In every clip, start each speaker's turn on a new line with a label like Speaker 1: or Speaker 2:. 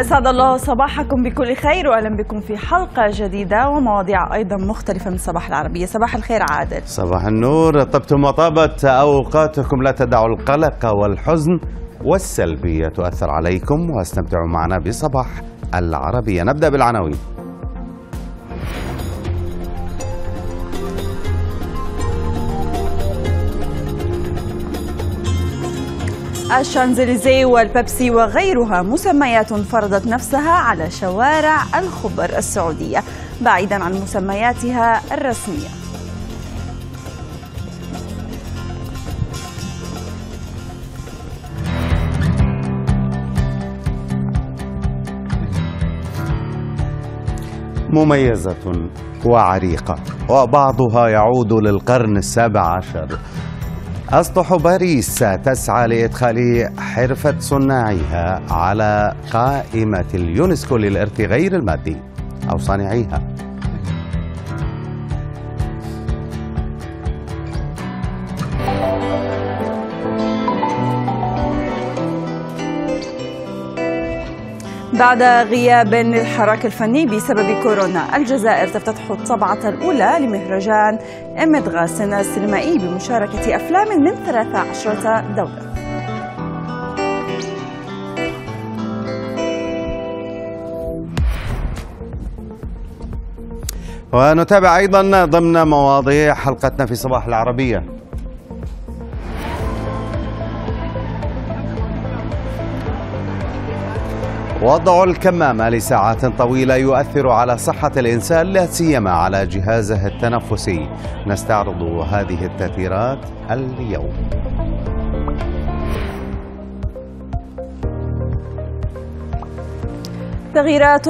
Speaker 1: أسعد الله صباحكم بكل خير وأهلا بكم في حلقة جديدة ومواضيع أيضا مختلفة من صباح العربية. صباح الخير عادل.
Speaker 2: صباح النور. طبتم وطابت أوقاتكم. لا تدعوا القلق والحزن والسلبية تؤثر عليكم واستمتعوا معنا بصباح العربية. نبدأ بالعناوين.
Speaker 1: الشانزليزيه والبيبسي وغيرها مسميات فرضت نفسها على شوارع الخبر السعودية بعيدا عن مسمياتها الرسمية.
Speaker 2: مميزة وعريقة وبعضها يعود للقرن السابع عشر. أسطح باريس تسعى لإدخال حرفة صناعيها على قائمة اليونسكو للإرث غير المادي أو صانعيها.
Speaker 1: بعد غياب للحراك الفني بسبب كورونا الجزائر تفتتح الطبعة الأولى لمهرجان إمد غاسن السينمائي بمشاركة أفلام من 13 دولة.
Speaker 2: ونتابع أيضا ضمن مواضيع حلقتنا في صباح العربية. وضع الكمامة لساعات طويلة يؤثر على صحة الإنسان لا سيما على جهازه التنفسي. نستعرض هذه التأثيرات اليوم.
Speaker 1: تغييرات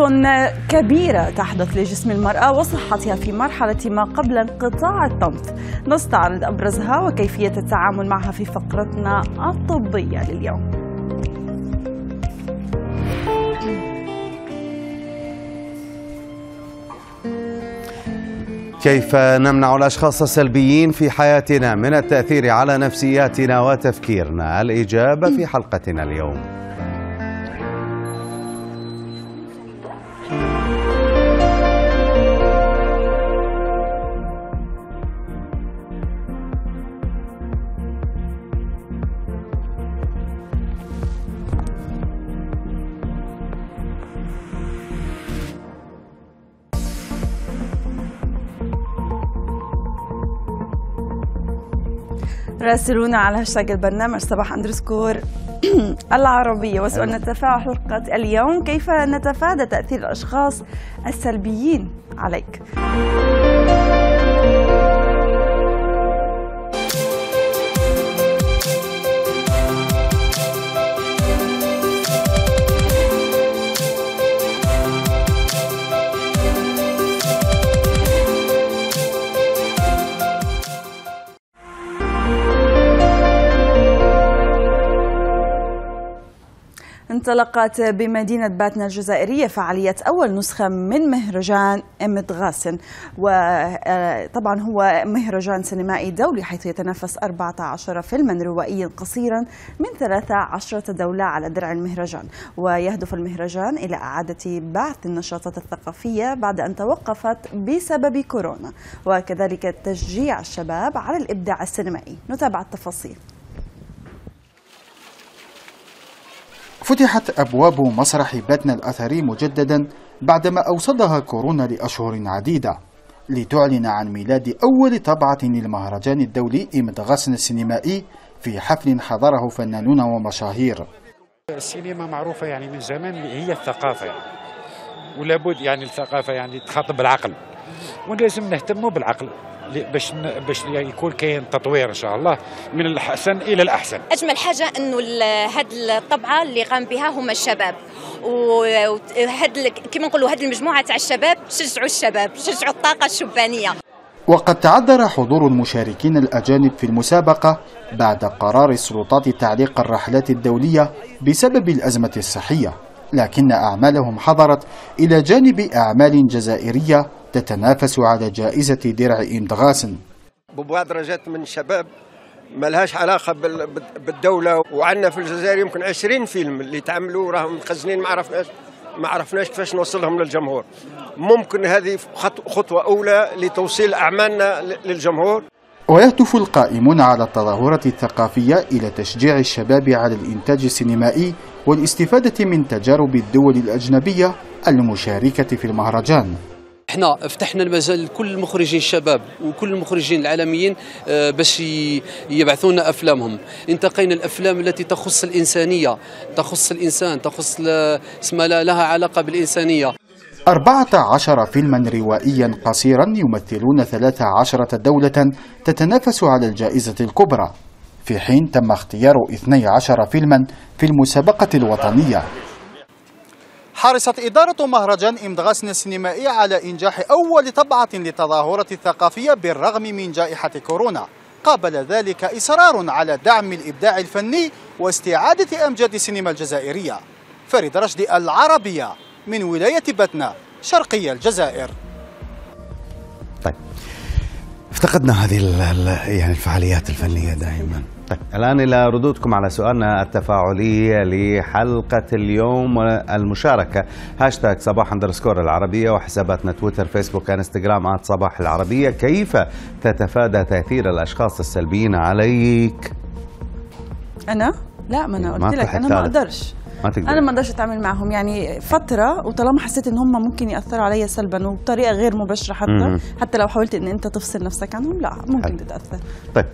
Speaker 1: كبيرة تحدث لجسم المرأة وصحتها في مرحلة ما قبل انقطاع الطمث نستعرض أبرزها وكيفية التعامل معها في فقرتنا الطبية لليوم.
Speaker 2: كيف نمنع الأشخاص السلبيين في حياتنا من التأثير على نفسياتنا وتفكيرنا؟ الإجابة في حلقتنا اليوم.
Speaker 1: راسلونا على هاشتاج البرنامج صباح أندرسكور. العربية وسؤالنا التفاعل حلقة اليوم. كيف نتفادى تأثير الأشخاص السلبيين عليك؟ انطلقت بمدينة باتنا الجزائرية فعالية أول نسخة من مهرجان إمد غاسن وطبعا هو مهرجان سينمائي دولي حيث يتنافس 14 فيلما روائيا قصيرا من 13 دولة على درع المهرجان. ويهدف المهرجان إلى إعادة بعث النشاطات الثقافية بعد أن توقفت بسبب كورونا. وكذلك تشجيع الشباب على الإبداع السينمائي. نتابع التفاصيل.
Speaker 3: فتحت أبواب مسرح باتنا الأثري مجددا بعدما أوصدها كورونا لأشهر عديدة لتعلن عن ميلاد أول طبعة للمهرجان الدولي إمدغاسن السينمائي في حفل حضره فنانون ومشاهير.
Speaker 4: السينما معروفة يعني من زمان هي الثقافة يعني ولابد يعني الثقافة يعني تخاطب العقل ولازم نهتموا بالعقل. باش باش يكون كاين تطوير إن شاء الله من الأحسن إلى الأحسن.
Speaker 5: أجمل حاجة أنه هذه الطبعة اللي قام بها هم الشباب. وهاد كما نقولوا هذه المجموعة تاع الشباب شجعوا الشباب شجعوا الطاقة الشبانية.
Speaker 3: وقد تعذر حضور المشاركين الأجانب في المسابقة بعد قرار السلطات تعليق الرحلات الدولية بسبب الأزمة الصحية لكن أعمالهم حضرت إلى جانب أعمال جزائرية تتنافس على جائزة درع إمدغاسن
Speaker 6: مبادرة جات من الشباب ما لهاش علاقة بالدولة وعندنا في الجزائر يمكن 20 فيلم اللي تعملوا راهم مخزنين ما عرفناش ما عرفناش كيفاش نوصلهم للجمهور. ممكن هذه خط- خطوة أولى لتوصيل أعمالنا للجمهور.
Speaker 3: ويهدف القائمون على التظاهرة الثقافية إلى تشجيع الشباب على الإنتاج السينمائي والاستفادة من تجارب الدول الأجنبية المشاركة في المهرجان.
Speaker 7: إحنا فتحنا المجال لكل المخرجين الشباب وكل المخرجين العالميين آه، باش ي- يبعثونا أفلامهم. انتقينا الأفلام التي تخص الإنسانية تخص الإنسان تخص اسمها لها علاقة بالإنسانية.
Speaker 3: أربعة عشر فيلما روائيا قصيرا يمثلون ثلاث عشرة دولة تتنافس على الجائزة الكبرى. في حين تم اختيار 12 فيلما في المسابقة الوطنية. حرصت إدارة مهرجان إمدغاسن السينمائي على إنجاح أول طبعة للتظاهرة الثقافية بالرغم من جائحة كورونا. قابل ذلك إصرار على دعم الإبداع الفني واستعادة أمجاد السينما الجزائرية. فريد رشدي العربية من ولاية بتنا شرقي الجزائر.
Speaker 2: طيب. افتقدنا هذه يعني الفعاليات الفنية دائما. طيب الآن إلى ردودكم على سؤالنا التفاعلي لحلقة اليوم والمشاركة هاشتاج صباح underscore العربية وحساباتنا تويتر فيسبوك انستغرام at صباح العربية. كيف تتفادى تأثير الأشخاص السلبيين عليك؟
Speaker 1: أنا؟ لا ما أنا
Speaker 2: ما
Speaker 1: قلت لك أنا ما. أقدرش.
Speaker 2: ما تقدر
Speaker 1: أنا ما أقدرش أتعامل معهم. يعني فترة وطالما حسيت إن هم ممكن يأثروا علي سلبا وبطريقة غير مباشرة حتى
Speaker 2: مهم.
Speaker 1: حتى لو حاولت إن أنت تفصل نفسك عنهم لا ممكن
Speaker 2: حلو.
Speaker 1: تتأثر.
Speaker 2: طيب.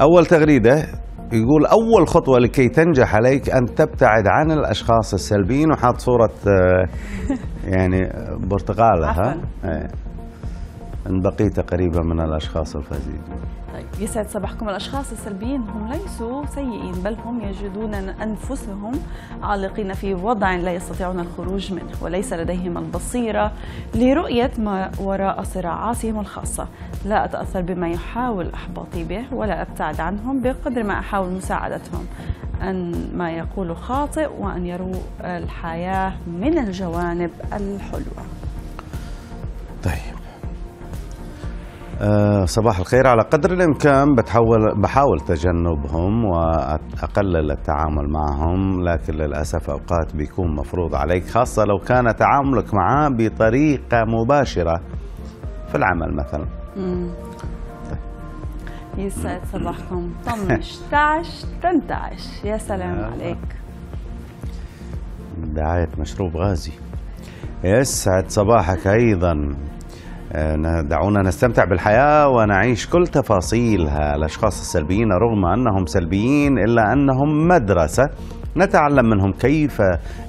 Speaker 2: أول تغريدة يقول أول خطوة لكي تنجح عليك أن تبتعد عن الأشخاص السلبيين وحاط صورة آه، يعني برتقالة ها. إيه. إن بقيت قريبا من الأشخاص الفاسدين
Speaker 1: طيب يسعد صباحكم الأشخاص السلبيين. هم ليسوا سيئين بل هم يجدون أنفسهم عالقين في وضع لا يستطيعون الخروج منه وليس لديهم البصيرة لرؤية ما وراء صراعاتهم الخاصة. لا أتأثر بما يحاول إحباطي به ولا أبتعد عنهم بقدر ما أحاول مساعدتهم أن ما يقول خاطئ وأن يروا الحياة من الجوانب الحلوة.
Speaker 2: طيب. أه صباح الخير. على قدر الإمكان بتحول بحاول تجنبهم وأقلل التعامل معهم لكن للأسف أوقات بيكون مفروض عليك خاصة لو كان تعاملك معاه بطريقة مباشرة في العمل مثلا.
Speaker 1: يسعد صباحكم. طنش تعش تنتعش يا سلام عليك.
Speaker 2: دعاية مشروب غازي. يسعد صباحك أيضا. آه، دعونا نستمتع بالحياة ونعيش كل تفاصيلها. الأشخاص السلبيين رغم أنهم سلبيين إلا أنهم مدرسة. نتعلم منهم كيف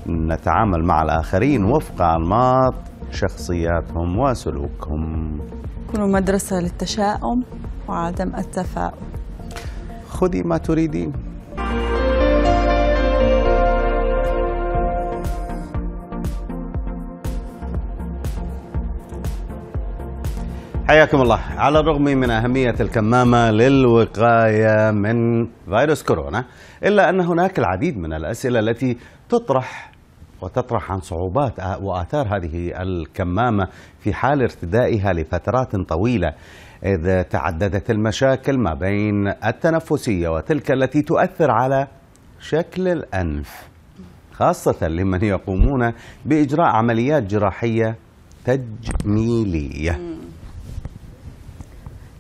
Speaker 2: نتعامل مع الآخرين وفق أنماط شخصياتهم وسلوكهم.
Speaker 1: كونوا مدرسة للتشاؤم وعدم التفاؤل.
Speaker 2: خذي ما تريدين. حياكم الله. على الرغم من أهمية الكمامة للوقاية من فيروس كورونا إلا أن هناك العديد من الأسئلة التي تطرح وتطرح عن صعوبات وآثار هذه الكمامة في حال ارتدائها لفترات طويلة إذ تعددت المشاكل ما بين التنفسية وتلك التي تؤثر على شكل الأنف خاصة لمن يقومون بإجراء عمليات جراحية تجميلية.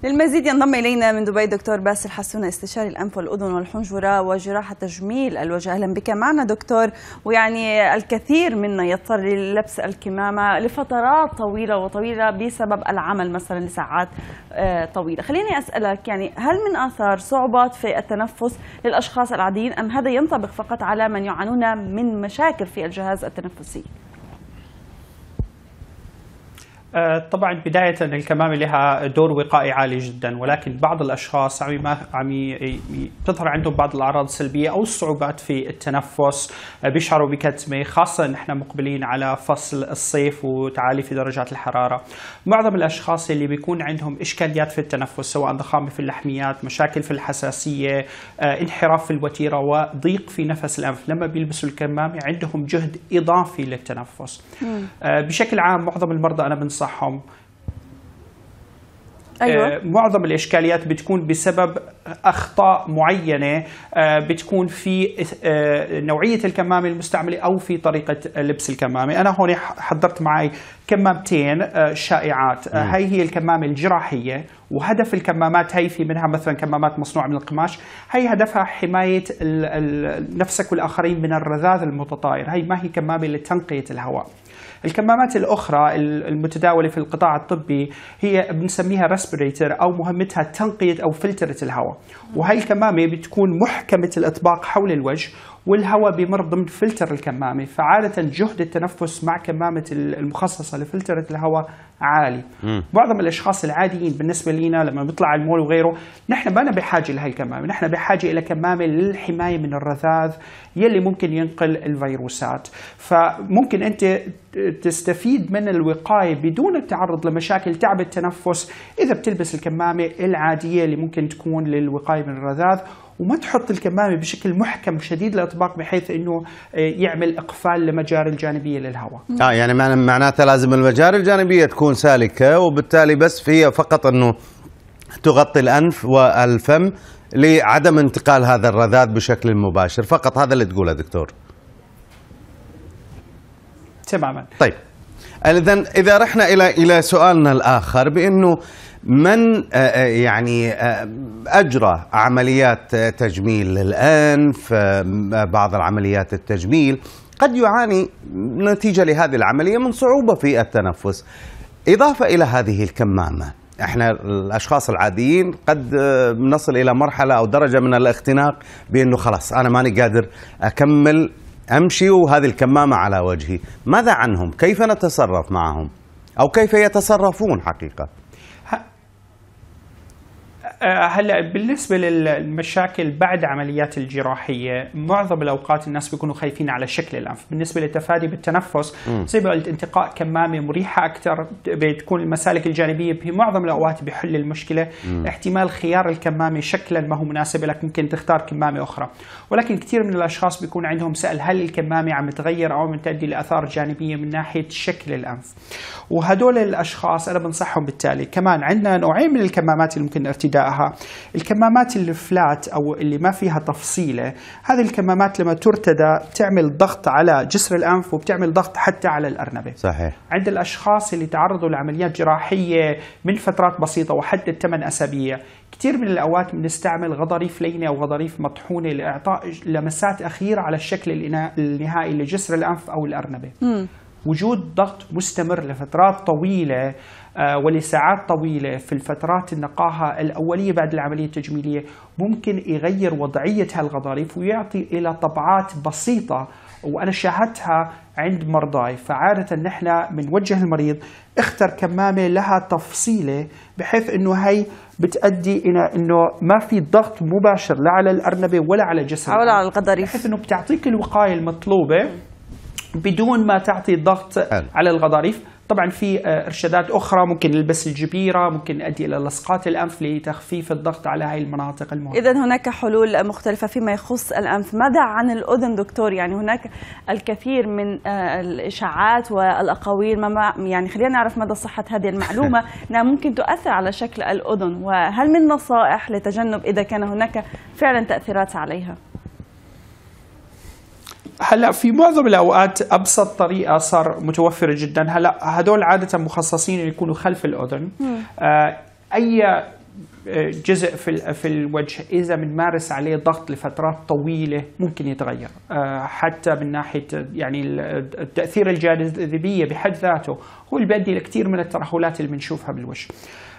Speaker 1: للمزيد ينضم إلينا من دبي دكتور باسل حسونة استشاري الأنف والأذن والحنجرة وجراحة تجميل الوجه. أهلا بك معنا دكتور. ويعني الكثير منا يضطر للبس الكمامة لفترات طويلة وطويلة بسبب العمل مثلا لساعات آه، طويلة. خليني أسألك يعني هل من آثار صعوبات في التنفس للأشخاص العاديين أم هذا ينطبق فقط على من يعانون من مشاكل في الجهاز التنفسي؟
Speaker 8: طبعا بداية الكمامة لها دور وقائي عالي جدا ولكن بعض الأشخاص عم عم بتظهر عندهم بعض الأعراض السلبية أو الصعوبات في التنفس آه، بيشعروا بكتمة خاصة نحن مقبلين على فصل الصيف وتعالي في درجات الحرارة. معظم الأشخاص اللي بيكون عندهم إشكاليات في التنفس سواء ضخامة في اللحميات مشاكل في الحساسية آه، انحراف في الوتيرة وضيق في نفس الأنف لما بيلبسوا الكمامة عندهم جهد إضافي للتنفس. آه، بشكل عام معظم المرضى أنا بنصحهم
Speaker 1: أيوة.
Speaker 8: آه، معظم الإشكاليات بتكون بسبب أخطاء معينة آه، بتكون في آه، نوعية الكمامة المستعملة أو في طريقة لبس الكمامة. أنا هون حضرت معي كمامتين شائعات. هاي هي الكمامة الجراحية وهدف الكمامات هي في منها مثلا كمامات مصنوعة من القماش. هي هدفها حماية نفسك والآخرين من الرذاذ المتطاير. هي ما هي كمامة لتنقية الهواء. الكمامات الأخرى المتداولة في القطاع الطبي هي بنسميها respirator أو مهمتها تنقية أو فلترة الهواء. وهي الكمامة بتكون محكمة الإطباق حول الوجه والهواء بمر ضمن فلتر الكمامة. فعادة جهد التنفس مع كمامة المخصصة لفلترة الهواء عالي. معظم الأشخاص العاديين بالنسبة لنا لما بيطلع على المول وغيره نحن ما بحاجة لهي الكمامة. نحن بحاجة إلى كمامة للحماية من الرذاذ يلي ممكن ينقل الفيروسات. فممكن أنت تستفيد من الوقاية بدون التعرض لمشاكل تعب التنفس إذا بتلبس الكمامة العادية اللي ممكن تكون للوقاية من الرذاذ وما تحط الكمامة بشكل محكم شديد الإطباق بحيث أنه يعمل إقفال لمجاري الجانبية للهواء.
Speaker 2: آه يعني معنى- معناته لازم المجاري الجانبية تكون سالكة وبالتالي بس هي فقط إنه تغطي الأنف والفم لعدم انتقال هذا الرذاذ بشكل مباشر. فقط هذا اللي تقوله دكتور.
Speaker 8: تماما.
Speaker 2: طيب. اذا إذا رحنا إلى إلى سؤالنا الآخر بإنه من آه، آه، يعني آه، أجرى عمليات تجميل آه، بعض العمليات التجميل قد يعاني نتيجة لهذه العملية من صعوبة في التنفس. إضافة إلى هذه الكمامة إحنا الأشخاص العاديين قد نصل إلى مرحلة أو درجة من الاختناق بأنه خلاص أنا ماني قادر أكمل أمشي وهذه الكمامة على وجهي. ماذا عنهم؟ كيف نتصرف معهم؟ أو كيف يتصرفون
Speaker 8: حقيقة؟ هلا بالنسبة للمشاكل بعد عمليات الجراحية معظم الأوقات الناس بيكونوا خايفين على شكل الأنف. بالنسبة للتفادي بالتنفس زي ما قلت انتقاء كمامة مريحة أكثر بتكون المسالك الجانبية بمعظم الأوقات بيحل المشكلة. احتمال خيار الكمامة شكلا ما هو مناسب لك ممكن تختار كمامة أخرى. ولكن كثير من الأشخاص بيكون عندهم سأل هل الكمامة عم تغير أو عم تؤدي لأثار جانبية من ناحية شكل الأنف؟ وهدول الأشخاص أنا بنصحهم بالتالي كمان عندنا نوعين من الكمامات اللي ممكن ارتدائها الكمامات الفلات أو اللي ما فيها تفصيلة هذه الكمامات لما ترتدى بتعمل ضغط على جسر الأنف وبتعمل ضغط حتى على الأرنبة.
Speaker 2: صحيح.
Speaker 8: عند الأشخاص اللي تعرضوا لعمليات جراحية من فترات بسيطة وحدد 8 أسابيع كثير من الأوقات بنستعمل غضاريف لينة أو غضاريف مطحونة لإعطاء لمسات أخيرة على الشكل النهائي لجسر الأنف أو الأرنبة. وجود ضغط مستمر لفترات طويلة آه، ولساعات طويلة في الفترات النقاهة الأولية بعد العملية التجميلية ممكن يغير وضعيه هالغضاريف ويعطي إلى طبعات بسيطة وأنا شاهدتها عند مرضاي فعادة نحن بنوجه المريض اختر كمامة لها تفصيلة بحيث إنه هي بتؤدي إلى إنه ما في ضغط مباشر لا على الأرنبة ولا على جسم
Speaker 1: ولا على الغضاريف.
Speaker 8: بحيث إنه بتعطيك الوقاية المطلوبة بدون ما تعطي ضغط
Speaker 2: حلو.
Speaker 8: على الغضاريف طبعا في آه، إرشادات أخرى ممكن نلبس الجبيرة ممكن يؤدي إلى لصقات الأنف لتخفيف الضغط على هاي المناطق المهمة.
Speaker 1: إذا هناك حلول مختلفة فيما يخص الأنف. ماذا عن الأذن دكتور؟ يعني هناك الكثير من آه، الإشاعات والأقاويل. ما يعني خلينا نعرف مدى صحة هذه المعلومة. أنها ممكن تؤثر على شكل الأذن. وهل من نصائح لتجنب إذا كان هناك فعلا تأثيرات عليها؟
Speaker 8: هلا في معظم الأوقات أبسط طريقة صار متوفرة جدا. هلا هدول عادة مخصصين يكونوا خلف الأذن. آه أي آه، جزء في في الوجه إذا بنمارس عليه ضغط لفترات طويلة ممكن يتغير. آه، حتى من ناحية يعني ال- التأثير الجاذبية بحد ذاته هو اللي بيؤدي لكثير من الترهلات اللي بنشوفها بالوجه.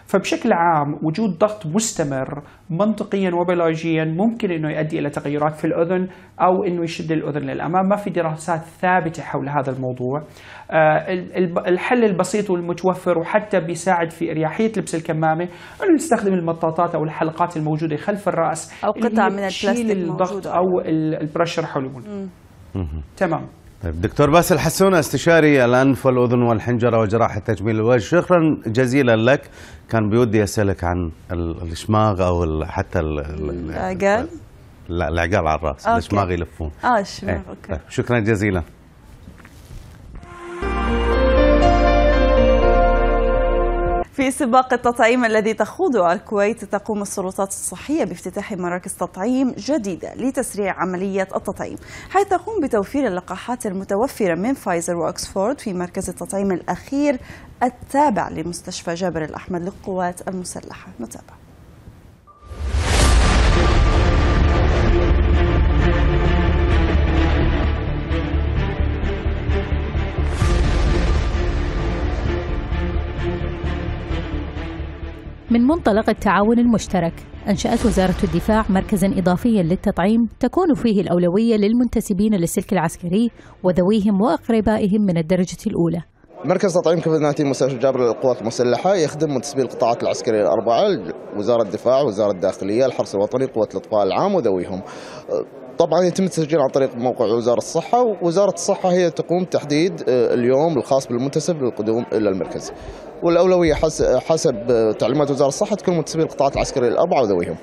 Speaker 8: فبشكل عام وجود ضغط مستمر منطقيا وبيولوجيا ممكن إنه يؤدي إلى تغيرات في الأذن أو إنه يشد الأذن للأمام، ما في دراسات ثابتة حول هذا الموضوع. آه، الحل البسيط والمتوفر وحتى بيساعد في اريحيه لبس الكمامة إنه نستخدم المطاطات أو الحلقات الموجودة خلف الرأس
Speaker 1: أو
Speaker 8: اللي
Speaker 1: قطع من البلاستيك
Speaker 8: الضغط.
Speaker 1: أو
Speaker 8: ال- ال pressure حلول. تمام.
Speaker 2: طيب دكتور باسل حسونه استشاري الأنف والأذن والحنجرة وجراحة تجميل الوجه شكرا جزيلا لك كان بودي أسألك عن ال- الإشماغ أو حتى ال- ال-
Speaker 1: العقال؟
Speaker 2: لا العقال على الرأس
Speaker 1: okay.
Speaker 2: الإشماغ يلفون
Speaker 1: آه الشماغ
Speaker 2: إيه.
Speaker 1: okay
Speaker 2: طيب شكرا جزيلا
Speaker 1: في سباق التطعيم الذي تخوضه الكويت تقوم السلطات الصحية بافتتاح مراكز تطعيم جديدة لتسريع عملية التطعيم حيث تقوم بتوفير اللقاحات المتوفرة من فايزر وأكسفورد في مركز التطعيم الأخير التابع لمستشفى جابر الأحمد للقوات المسلحة. نتابع.
Speaker 9: من منطلق التعاون المشترك. أنشأت وزارة الدفاع مركزا إضافيا للتطعيم تكون فيه الأولوية للمنتسبين للسلك العسكري وذويهم وأقربائهم من الدرجة الأولى.
Speaker 10: مركز تطعيم كوفيد 19 مستشفى جابر للقوات المسلحة؟ يخدم منتسبي القطاعات العسكرية الأربعة وزارة الدفاع وزارة الداخلية الحرس الوطني قوة الإطفاء العام وذويهم. طبعا يتم التسجيل عن طريق موقع وزارة الصحة ووزارة الصحة هي تقوم تحديد اليوم الخاص بالمنتسب للقدوم إلى المركز. والأولوية حسب تعليمات وزارة الصحة تكون منتسبي القطاعات العسكرية الأربعة وذويهم.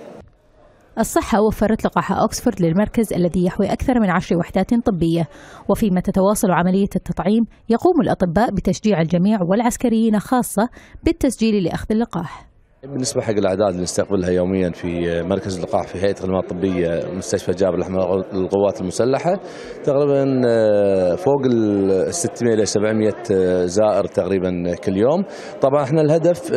Speaker 9: الصحة وفرت لقاح أكسفورد للمركز الذي يحوي أكثر من عشر وحدات طبية. وفيما تتواصل عملية التطعيم يقوم الأطباء بتشجيع الجميع والعسكريين خاصة بالتسجيل لأخذ اللقاح.
Speaker 11: بالنسبة حق الأعداد اللي نستقبلها يوميا في مركز اللقاح في هيئة الخدمات الطبية مستشفى جابر الأحمر للقوات المسلحة تقريبا فوق ال 600 إلى 700 زائر تقريبا كل يوم. طبعا إحنا الهدف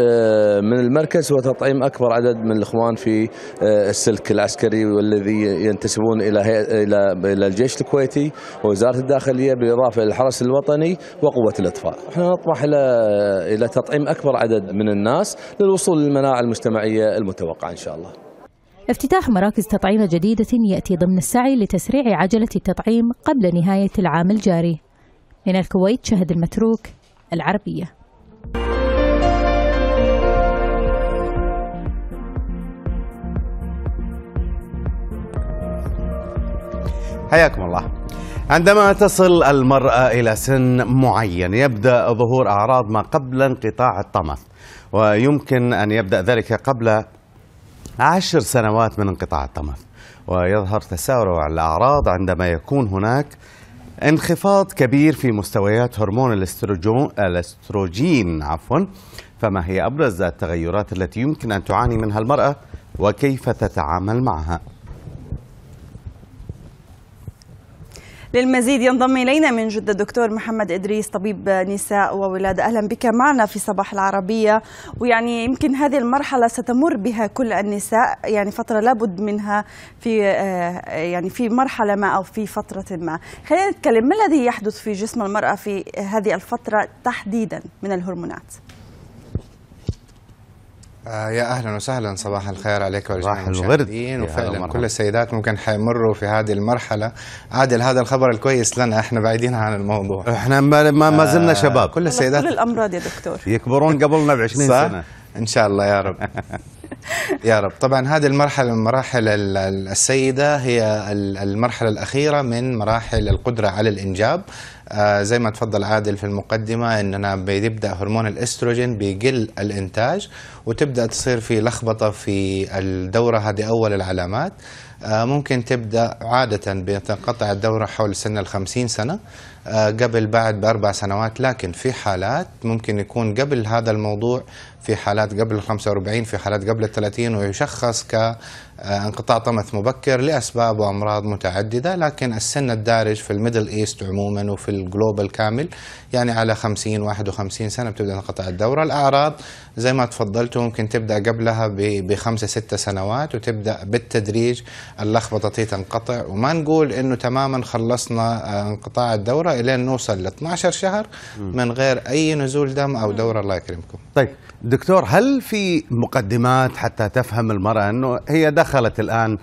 Speaker 11: من المركز هو تطعيم أكبر عدد من الإخوان في السلك العسكري والذي ينتسبون إلى إلى إلى الجيش الكويتي ووزارة الداخلية بالإضافة إلى الحرس الوطني وقوة الإطفاء إحنا نطمح إلى إلى تطعيم أكبر عدد من الناس للوصول المناعة المجتمعية المتوقعة إن شاء الله.
Speaker 9: افتتاح مراكز تطعيم جديدة يأتي ضمن السعي لتسريع عجلة التطعيم قبل نهاية العام الجاري. من الكويت شهد المتروك العربية.
Speaker 2: حياكم الله. عندما تصل المرأة إلى سن معين يبدأ ظهور أعراض ما قبل انقطاع الطمث ويمكن أن يبدأ ذلك قبل عشر سنوات من انقطاع الطمث ويظهر تسارع الأعراض عندما يكون هناك انخفاض كبير في مستويات هرمون الأستروجين عفوا. فما هي أبرز التغيرات التي يمكن أن تعاني منها المرأة؟ وكيف تتعامل معها؟
Speaker 1: للمزيد ينضم إلينا من جدة الدكتور محمد إدريس طبيب نساء وولادة. أهلا بك معنا في صباح العربية. ويعني يمكن هذه المرحلة ستمر بها كل النساء يعني فترة لابد منها في يعني في مرحلة ما أو في فترة ما. خلينا نتكلم ما الذي يحدث في جسم المرأة في هذه الفترة تحديدا من الهرمونات؟
Speaker 12: آه يا أهلا وسهلا صباح الخير عليك
Speaker 2: صباح الورد.
Speaker 12: وفعلا كل السيدات ممكن حيمروا في هذه المرحلة. عادل هذا الخبر الكويس لنا. إحنا بعيدين عن الموضوع.
Speaker 2: إحنا ما ما زلنا آه شباب.
Speaker 1: كل السيدات كل الأمراض يا دكتور.
Speaker 2: يكبرون قبلنا ب 20 سنة.
Speaker 12: إن شاء الله يا رب. يا رب. طبعا هذه المرحلة من مراحل السيدة هي المرحلة الأخيرة من مراحل القدرة على الإنجاب. آه زي ما تفضل عادل في المقدمة أننا بيبدأ هرمون الإستروجين بيقل الإنتاج وتبدأ تصير في لخبطة في الدورة هذه أول العلامات. آه ممكن تبدأ عادة بتنقطع الدورة حول سن الخمسين سنة آه قبل بعد بأربع سنوات. لكن في حالات ممكن يكون قبل هذا الموضوع في حالات قبل ال 45 في حالات قبل ال 30 ويشخص كانقطاع طمث مبكر لأسباب وأمراض متعددة. لكن السن الدارج في ال Middle East عموما وفي ال global كامل يعني على 50 51 سنة بتبدأ تنقطع الدورة. الأعراض زي ما تفضلتوا ممكن تبدأ قبلها بخمسة ستة سنوات وتبدأ بالتدريج اللخبطة تنقطع. وما نقول إنه تماما خلصنا انقطاع الدورة إلين نوصل ل 12 شهر من غير أي نزول دم أو دورة. الله يكرمكم.
Speaker 2: طيب دكتور هل في مقدمات حتى تفهم المرأة أنه هي دخلت الآن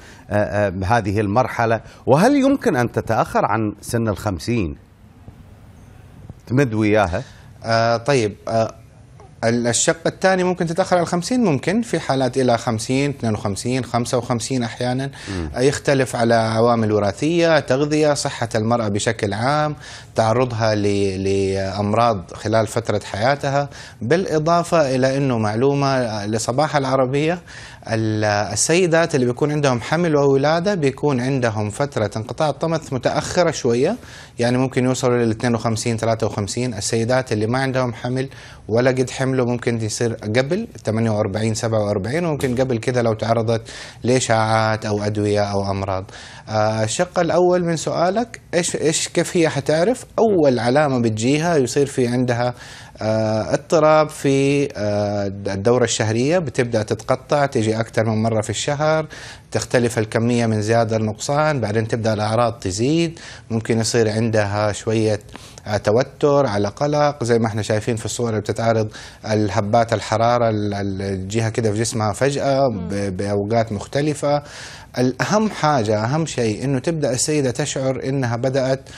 Speaker 2: هذه المرحلة؟ وهل يمكن أن تتأخر عن سن الخمسين؟ تمد وياها.
Speaker 12: آه طيب آه الشق الثاني ممكن تتأخر على 50 ممكن في حالات إلى 50 52 55 أحيانا م. يختلف على عوامل وراثية تغذية صحة المرأة بشكل عام تعرضها لأمراض خلال فترة حياتها بالإضافة إلى أنه معلومة لصباح العربية ال- السيدات اللي بيكون عندهم حمل وولادة بيكون عندهم فترة انقطاع الطمث متأخرة شوية يعني ممكن يوصلوا لل 52 53 السيدات اللي ما عندهم حمل ولا قد حملوا ممكن يصير قبل 48 47 وممكن قبل كذا لو تعرضت لإشاعات أو أدوية أو أمراض. آه، الشق الأول من سؤالك إيش إيش كيف هي حتعرف؟ أول علامة بتجيها يصير في عندها اضطراب في آه، الدورة الشهرية بتبدأ تتقطع تيجي أكثر من مرة في الشهر تختلف الكمية من زيادة لنقصان بعدين تبدأ الأعراض تزيد ممكن يصير عندها شوية آه، توتر على قلق زي ما إحنا شايفين في الصور اللي بتتعرض الهبات الحرارة ال- ال- اللي تجيها كده في جسمها فجأة بأوقات مختلفة. الأهم حاجة أهم شيء إنه تبدأ السيدة تشعر إنها بدأت آه،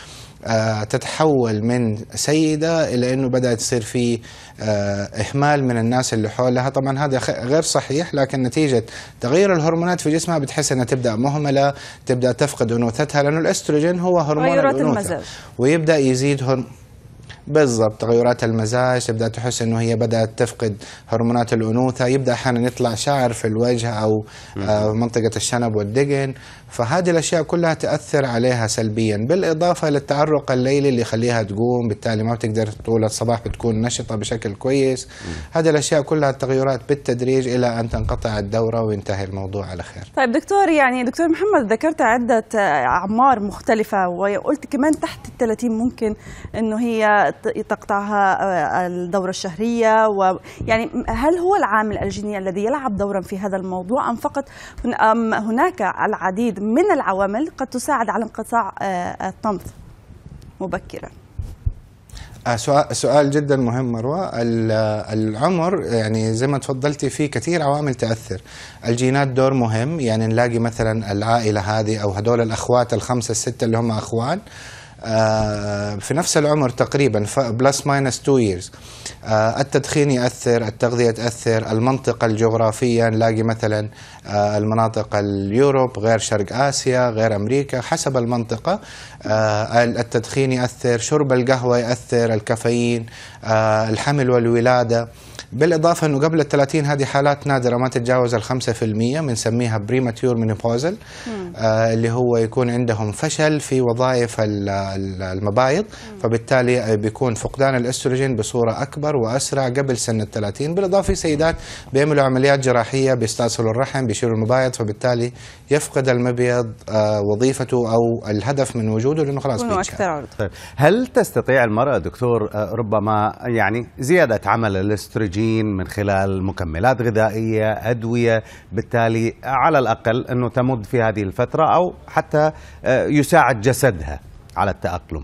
Speaker 12: تتحول من سيدة إلى أنه بدأت تصير في آه، إهمال من الناس اللي حولها. طبعا هذا غير صحيح لكن نتيجة تغير الهرمونات في جسمها بتحس أنها تبدأ مهملة تبدأ تفقد أنوثتها لأنه الأستروجين هو هرمون
Speaker 1: المزاج.
Speaker 12: ويبدأ يزيد هرم بالضبط تغيرات المزاج تبدأ تحس إنه هي بدأت تفقد هرمونات الأنوثة. يبدأ أحيانا يطلع شعر في الوجه أو آه منطقة الشنب والدقن. فهذه الأشياء كلها تأثر عليها سلبيا بالإضافة للتعرق الليلي اللي يخليها تقوم بالتالي ما بتقدر طول الصباح بتكون نشطة بشكل كويس. هذه الأشياء كلها التغيرات بالتدريج إلى أن تنقطع الدورة وينتهي الموضوع على خير.
Speaker 1: طيب دكتور يعني دكتور محمد ذكرت عدة أعمار مختلفة وقلت كمان تحت الثلاثين ممكن أنه هي تقطعها آه، الدورة الشهرية ويعني هل هو العامل الجيني الذي يلعب دورا في هذا الموضوع أم فقط أم هناك العديد من العوامل قد تساعد على انقطاع آه، الطمث مبكرا.
Speaker 12: آه، سؤال جدا مهم آه، العمر يعني زي ما تفضلتي في كثير عوامل تأثر. الجينات دور مهم يعني نلاقي مثلا العائلة هذه أو هدول الأخوات الخمسة الستة اللي هم أخوان. آه، في نفس العمر تقريبا plus minus 2 years. آه، التدخين يأثر التغذية تأثر المنطقة الجغرافية نلاقي مثلا آه، المناطق ال Europe غير شرق آسيا غير أمريكا حسب المنطقة. آه، التدخين يأثر شرب القهوة يأثر الكافيين آه، الحمل والولادة. بالإضافة أنه قبل الثلاثين هذه حالات نادرة ما تتجاوز الخمسة في المية بنسميها premature menopausal آه اللي هو يكون عندهم فشل في وظائف ال- ال- المبايض. فبالتالي آه، بيكون فقدان الأستروجين بصورة أكبر وأسرع قبل سن الثلاثين بالإضافة في سيدات بيعملوا عمليات جراحية بيستأصلوا الرحم بيشيلوا المبايض فبالتالي يفقد المبيض آه وظيفته أو الهدف من وجوده لأنه خلاص.
Speaker 1: أكثر عرض.
Speaker 2: طيب هل تستطيع المرأة دكتور آه، ربما يعني زيادة عمل الأستروجين من خلال مكملات غذائية أدوية بالتالي على الأقل أنه تمد في هذه الفترة أو حتى آه، يساعد جسدها على التأقلم؟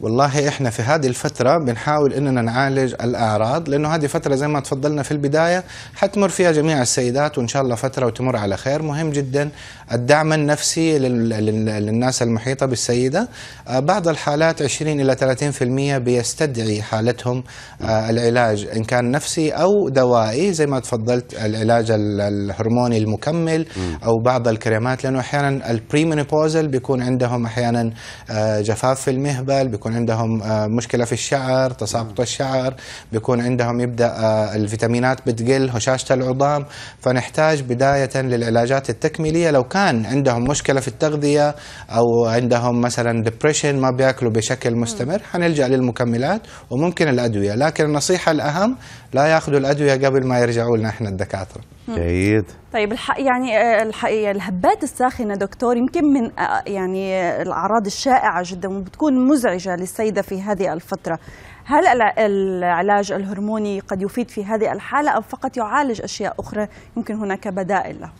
Speaker 12: والله إحنا في هذه الفترة بنحاول إننا نعالج الأعراض لأنه هذه فترة زي ما تفضلنا في البداية حتمر فيها جميع السيدات وإن شاء الله فترة وتمر على خير. مهم جدا الدعم النفسي لل- لل- للناس المحيطة بالسيدة. آه، بعض الحالات 20 إلى 30% بيستدعي حالتهم آه، العلاج إن كان نفسي أو دوائي زي ما تفضلت العلاج ال- الهرموني المكمل أو بعض الكريمات لأنه أحيانا البري menopausal بيكون عندهم أحيانا آه، جفاف في المهبل بيكون عندهم مشكلة في الشعر تساقط الشعر بيكون عندهم يبدأ آه، الفيتامينات بتقل هشاشة العظام. فنحتاج بداية للعلاجات التكميلية. لو كان عندهم مشكلة في التغذية أو عندهم مثلا depression ما بيأكلوا بشكل مستمر حنلجأ للمكملات وممكن الأدوية لكن النصيحة الأهم لا يأخذوا الأدوية قبل ما يرجعوا لنا إحنا الدكاترة.
Speaker 2: جيد.
Speaker 1: طيب الحق يعني آه، الحقيقة الهبات الساخنة دكتور يمكن من آه، يعني آه، الأعراض الشائعة جدا وبتكون مزعجة للسيدة في هذه الفترة. هل الع- العلاج الهرموني قد يفيد في هذه الحالة أو فقط يعالج أشياء أخرى؟ يمكن هناك بدائل له.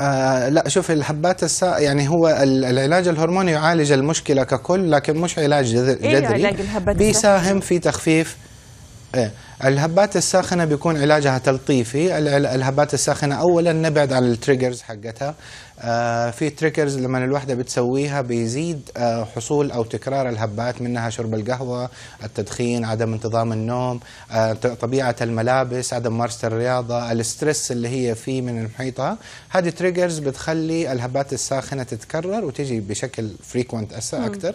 Speaker 12: آه لا شوف الحبات السا يعني هو ال- العلاج الهرموني يعالج المشكلة ككل لكن مش علاج
Speaker 1: إيه
Speaker 12: جذري.
Speaker 1: علاج الهبات
Speaker 12: بيساهم في تخفيف. إيه الهبات الساخنة بيكون علاجها تلطيفي. ال- ال- الهبات الساخنة اولا نبعد عن ال triggers حقتها. في triggers لما الوحدة بتسويها بيزيد آه، حصول أو تكرار الهبات منها شرب القهوة التدخين عدم انتظام النوم آه، طبيعة الملابس عدم ممارسة الرياضة ال stress اللي هي فيه من محيطها هذه triggers بتخلي الهبات الساخنة تتكرر وتجي بشكل
Speaker 13: frequent.
Speaker 12: أكثر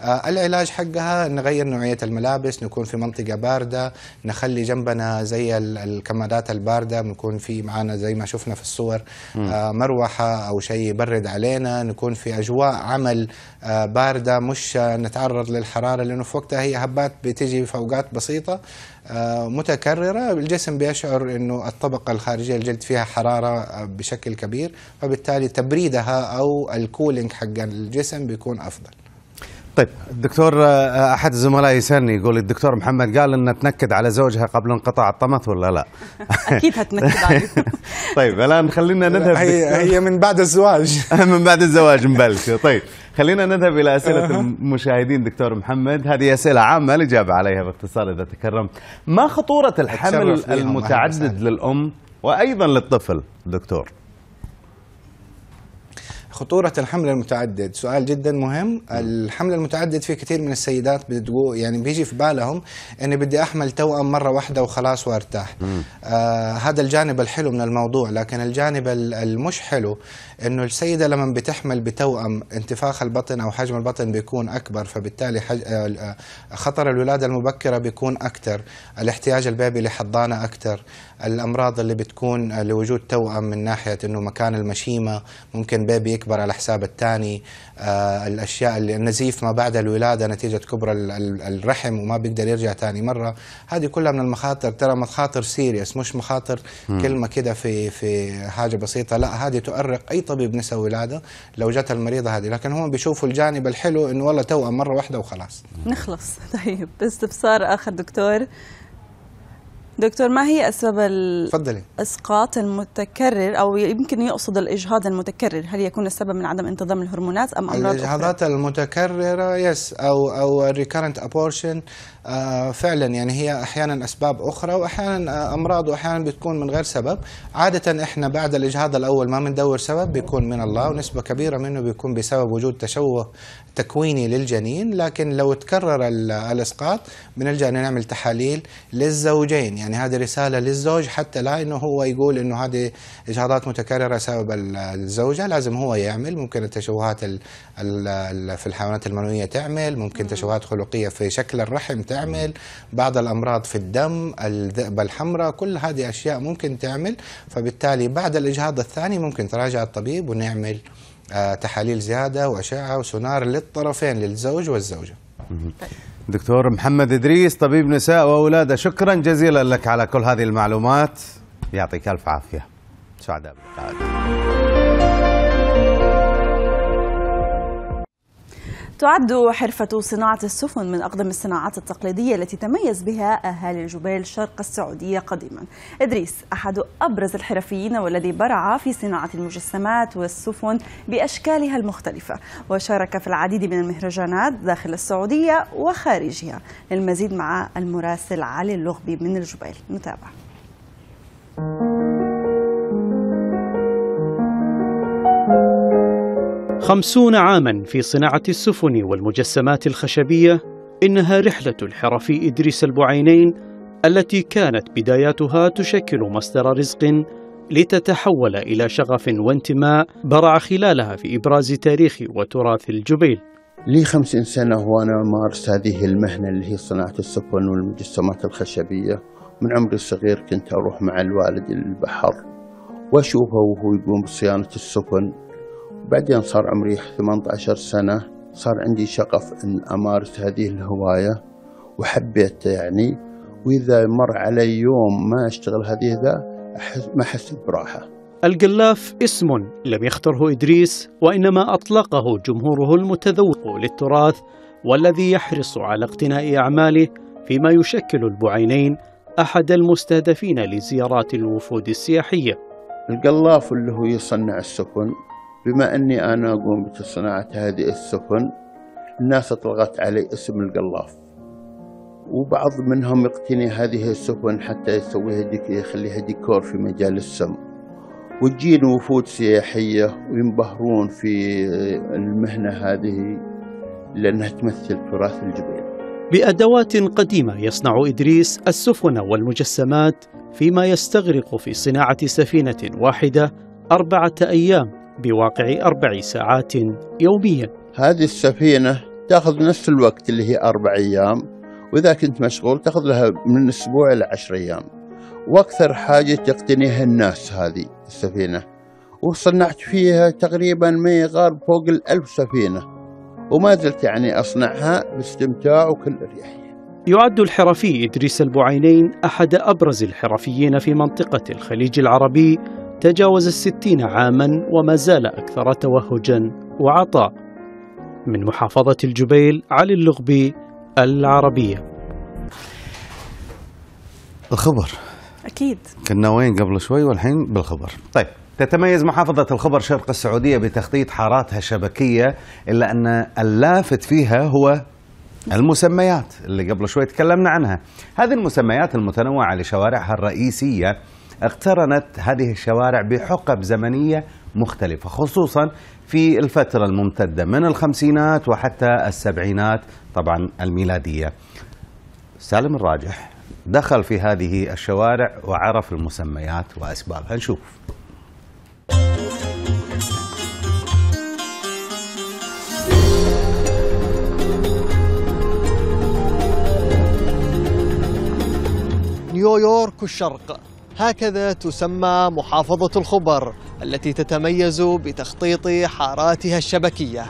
Speaker 12: آه، العلاج حقها نغير نوعية الملابس نكون في منطقة باردة نخلي جنبنا زي ال- الكمادات الباردة بنكون في معانا زي ما شفنا في الصور. آه، مروحة أو شيء يبرد علينا نكون في أجواء عمل آه، باردة مش نتعرض للحرارة لأنه في وقتها هي هبات بتيجي في اوقات بسيطة آه، متكررة. الجسم بيشعر إنه الطبقة الخارجية الجلد فيها حرارة آه، بشكل كبير فبالتالي تبريدها أو الكولينج حق الجسم بيكون أفضل.
Speaker 2: طيب الدكتور آه، أحد الزملاء يسألني يقول الدكتور محمد قال انها تنكد على زوجها قبل انقطاع الطمث ولا لا؟
Speaker 1: أكيد هتنكد عليه.
Speaker 2: طيب الان خلينا نذهب
Speaker 12: هي. هي من بعد الزواج.
Speaker 2: من بعد الزواج مبلش طيب خلينا نذهب إلى أسئلة المشاهدين دكتور محمد. هذه أسئلة عامة الإجابة عليها باختصار إذا تكرمت. ما خطورة الحمل المتعدد للأم وأيضا للطفل دكتور؟
Speaker 12: خطورة الحمل المتعدد. سؤال جدا مهم. الحمل المتعدد في كثير من السيدات بتقول يعني بيجي في بالهم إني بدي أحمل توأم مرة واحدة وخلاص وأرتاح. آه هذا الجانب الحلو من الموضوع لكن الجانب ال- المش حلو إنه السيدة لما بتحمل بتوأم انتفاخ البطن أو حجم البطن بيكون أكبر فبالتالي حج... آه، آه، خطر الولادة المبكرة بيكون أكثر الاحتياج ال baby لحضانة أكثر الأمراض اللي بتكون لوجود توأم من ناحية إنه مكان المشيمة ممكن baby يكبر على حساب الثاني. آه الأشياء اللي النزيف ما بعد الولادة نتيجة كبر ال- ال- الرحم وما بيقدر يرجع ثاني مرة. هذه كلها من المخاطر. ترى مخاطر serious مش مخاطر
Speaker 2: مم.
Speaker 12: كلمة كده في في حاجة بسيطة. لا هذه تؤرق أي طبيب نساء ولادة لو جت المريضة هذه. لكن هم بيشوفوا الجانب الحلو إنه والله توأم مرة واحدة وخلاص.
Speaker 1: نخلص. طيب باستفسار آخر دكتور. دكتور ما هي أسباب
Speaker 12: تفضلي.
Speaker 1: الاسقاط المتكرر أو يمكن يقصد الإجهاض المتكرر؟ هل يكون السبب من عدم انتظام الهرمونات أم أمراض أخرى؟
Speaker 12: الإجهاضات المتكررة yes أو أو ال recurrent abortion آه فعلا يعني هي أحيانا أسباب أخرى واحيانا آه أمراض واحيانا بتكون من غير سبب. عادة إحنا بعد الإجهاض الأول ما بندور سبب بيكون من الله ونسبة كبيرة منه بيكون بسبب وجود تشوه تكويني للجنين لكن لو تكرر ال- الإسقاط بنلجا نعمل تحاليل للزوجين. يعني هذه رسالة للزوج حتى لا إنه هو يقول إنه هذه اجهاضات متكررة سبب ال- الزوجة. لازم هو يعمل. ممكن التشوهات ال ال ال في الحيوانات المنوية تعمل. ممكن تشوهات خلقية في شكل الرحم تعمل. بعض الأمراض في الدم الذئبه الحمراء كل هذه أشياء ممكن تعمل. فبالتالي بعد الإجهاض الثاني ممكن تراجع الطبيب ونعمل تحاليل زيادة وأشعة وسونار للطرفين للزوج والزوجة.
Speaker 2: دكتور محمد إدريس طبيب نساء وأولادة شكرا جزيلا لك على كل هذه المعلومات. يعطيك ألف عافية. سعداء
Speaker 1: تعد حرفة صناعة السفن من أقدم الصناعات التقليدية التي تميز بها أهالي الجبيل شرق السعودية قديما. إدريس أحد أبرز الحرفيين والذي برع في صناعة المجسمات والسفن بأشكالها المختلفة وشارك في العديد من المهرجانات داخل السعودية وخارجها. للمزيد مع المراسل علي اللغبي من الجبيل. نتابع.
Speaker 14: خمسون عاما في صناعة السفن والمجسمات الخشبية إنها رحلة الحرفي إدريس البعينين التي كانت بداياتها تشكل مصدر رزق لتتحول إلى شغف وانتماء برع خلالها في إبراز تاريخ وتراث الجبيل.
Speaker 15: لي خمسين سنة وأنا أمارس هذه المهنة اللي هي صناعة السفن والمجسمات الخشبية. من عمري الصغير كنت أروح مع الوالد البحر وأشوفه وهو يقوم بصيانة السفن. بعدين صار عمري 18 سنة صار عندي شغف أن أمارس هذه الهواية وحبيت يعني. وإذا مر علي يوم ما أشتغل هذه ذا أحس ما أحس براحة.
Speaker 14: القلاف اسم لم يختره إدريس وإنما أطلقه جمهوره المتذوق للتراث والذي يحرص على اقتناء أعماله فيما يشكل البعينين أحد المستهدفين لزيارات الوفود السياحية.
Speaker 15: القلاف اللي هو يصنع السفن بما أني أنا أقوم بصناعة هذه السفن الناس أطلقت علي اسم القلاف. وبعض منهم يقتني هذه السفن حتى يسويها ديك يخليها ديكور في مجال السم. وتجينا وفود سياحية وينبهرون في المهنة هذه لأنها تمثل تراث الجبيل.
Speaker 14: بأدوات قديمة يصنع إدريس السفن والمجسمات فيما يستغرق في صناعة سفينة واحدة أربعة أيام. بواقع أربع ساعات يوميا.
Speaker 15: هذه السفينة تأخذ نفس الوقت اللي هي أربع أيام وإذا كنت مشغول تأخذ لها من أسبوع إلى عشر أيام. وأكثر حاجة تقتنيها الناس هذه السفينة. وصنعت فيها تقريبا ما يقارب فوق الألف سفينة. وما زلت يعني أصنعها باستمتاع وكل أريحية.
Speaker 14: يعد الحرفي إدريس البعينين أحد أبرز الحرفيين في منطقة الخليج العربي تجاوز الستين عاما وما زال أكثر توهجا وعطاء. من محافظة الجبيل علي اللغبي العربية.
Speaker 2: الخبر.
Speaker 1: أكيد.
Speaker 2: كنا وين قبل شوي والحين بالخبر. طيب تتميز محافظة الخبر شرق السعودية بتخطيط حاراتها شبكية إلا أن اللافت فيها هو المسميات اللي قبل شوي تكلمنا عنها. هذه المسميات المتنوعة لشوارعها الرئيسية اقترنت هذه الشوارع بحقب زمنية مختلفة خصوصا في الفترة الممتدة من الخمسينات وحتى السبعينات طبعا الميلادية. سالم الراجح دخل في هذه الشوارع وعرف المسميات وأسبابها. نشوف.
Speaker 13: نيويورك الشرق هكذا تسمى محافظة الخبر التي تتميز بتخطيط حاراتها الشبكية.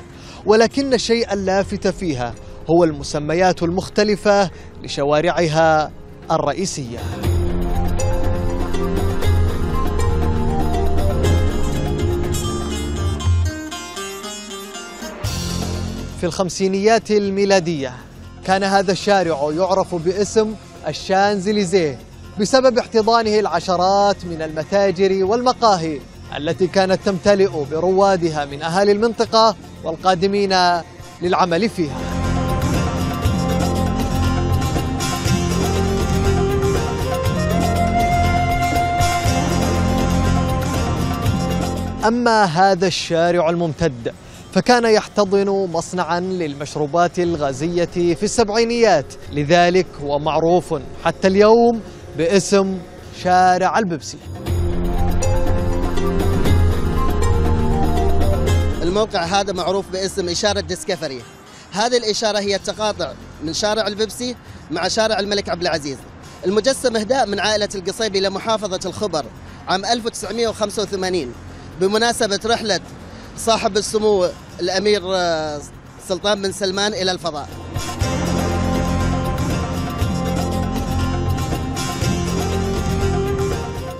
Speaker 13: ولكن الشيء اللافت فيها هو المسميات المختلفة لشوارعها الرئيسية. في الخمسينيات الميلادية كان هذا الشارع يعرف باسم الشانزليزيه بسبب احتضانه العشرات من المتاجر والمقاهي التي كانت تمتلئ بروادها من أهالي المنطقة والقادمين للعمل فيها. أما هذا الشارع الممتد فكان يحتضن مصنعا للمشروبات الغازية في السبعينيات. لذلك هو معروف حتى اليوم باسم شارع البيبسي.
Speaker 16: الموقع هذا معروف باسم إشارة ديسكفري. هذه الإشارة هي التقاطع من شارع البيبسي مع شارع الملك عبد العزيز. المجسم إهداء من عائلة القصيبي لمحافظة الخبر عام 1985 بمناسبة رحلة صاحب السمو الأمير آه، سلطان بن سلمان إلى الفضاء.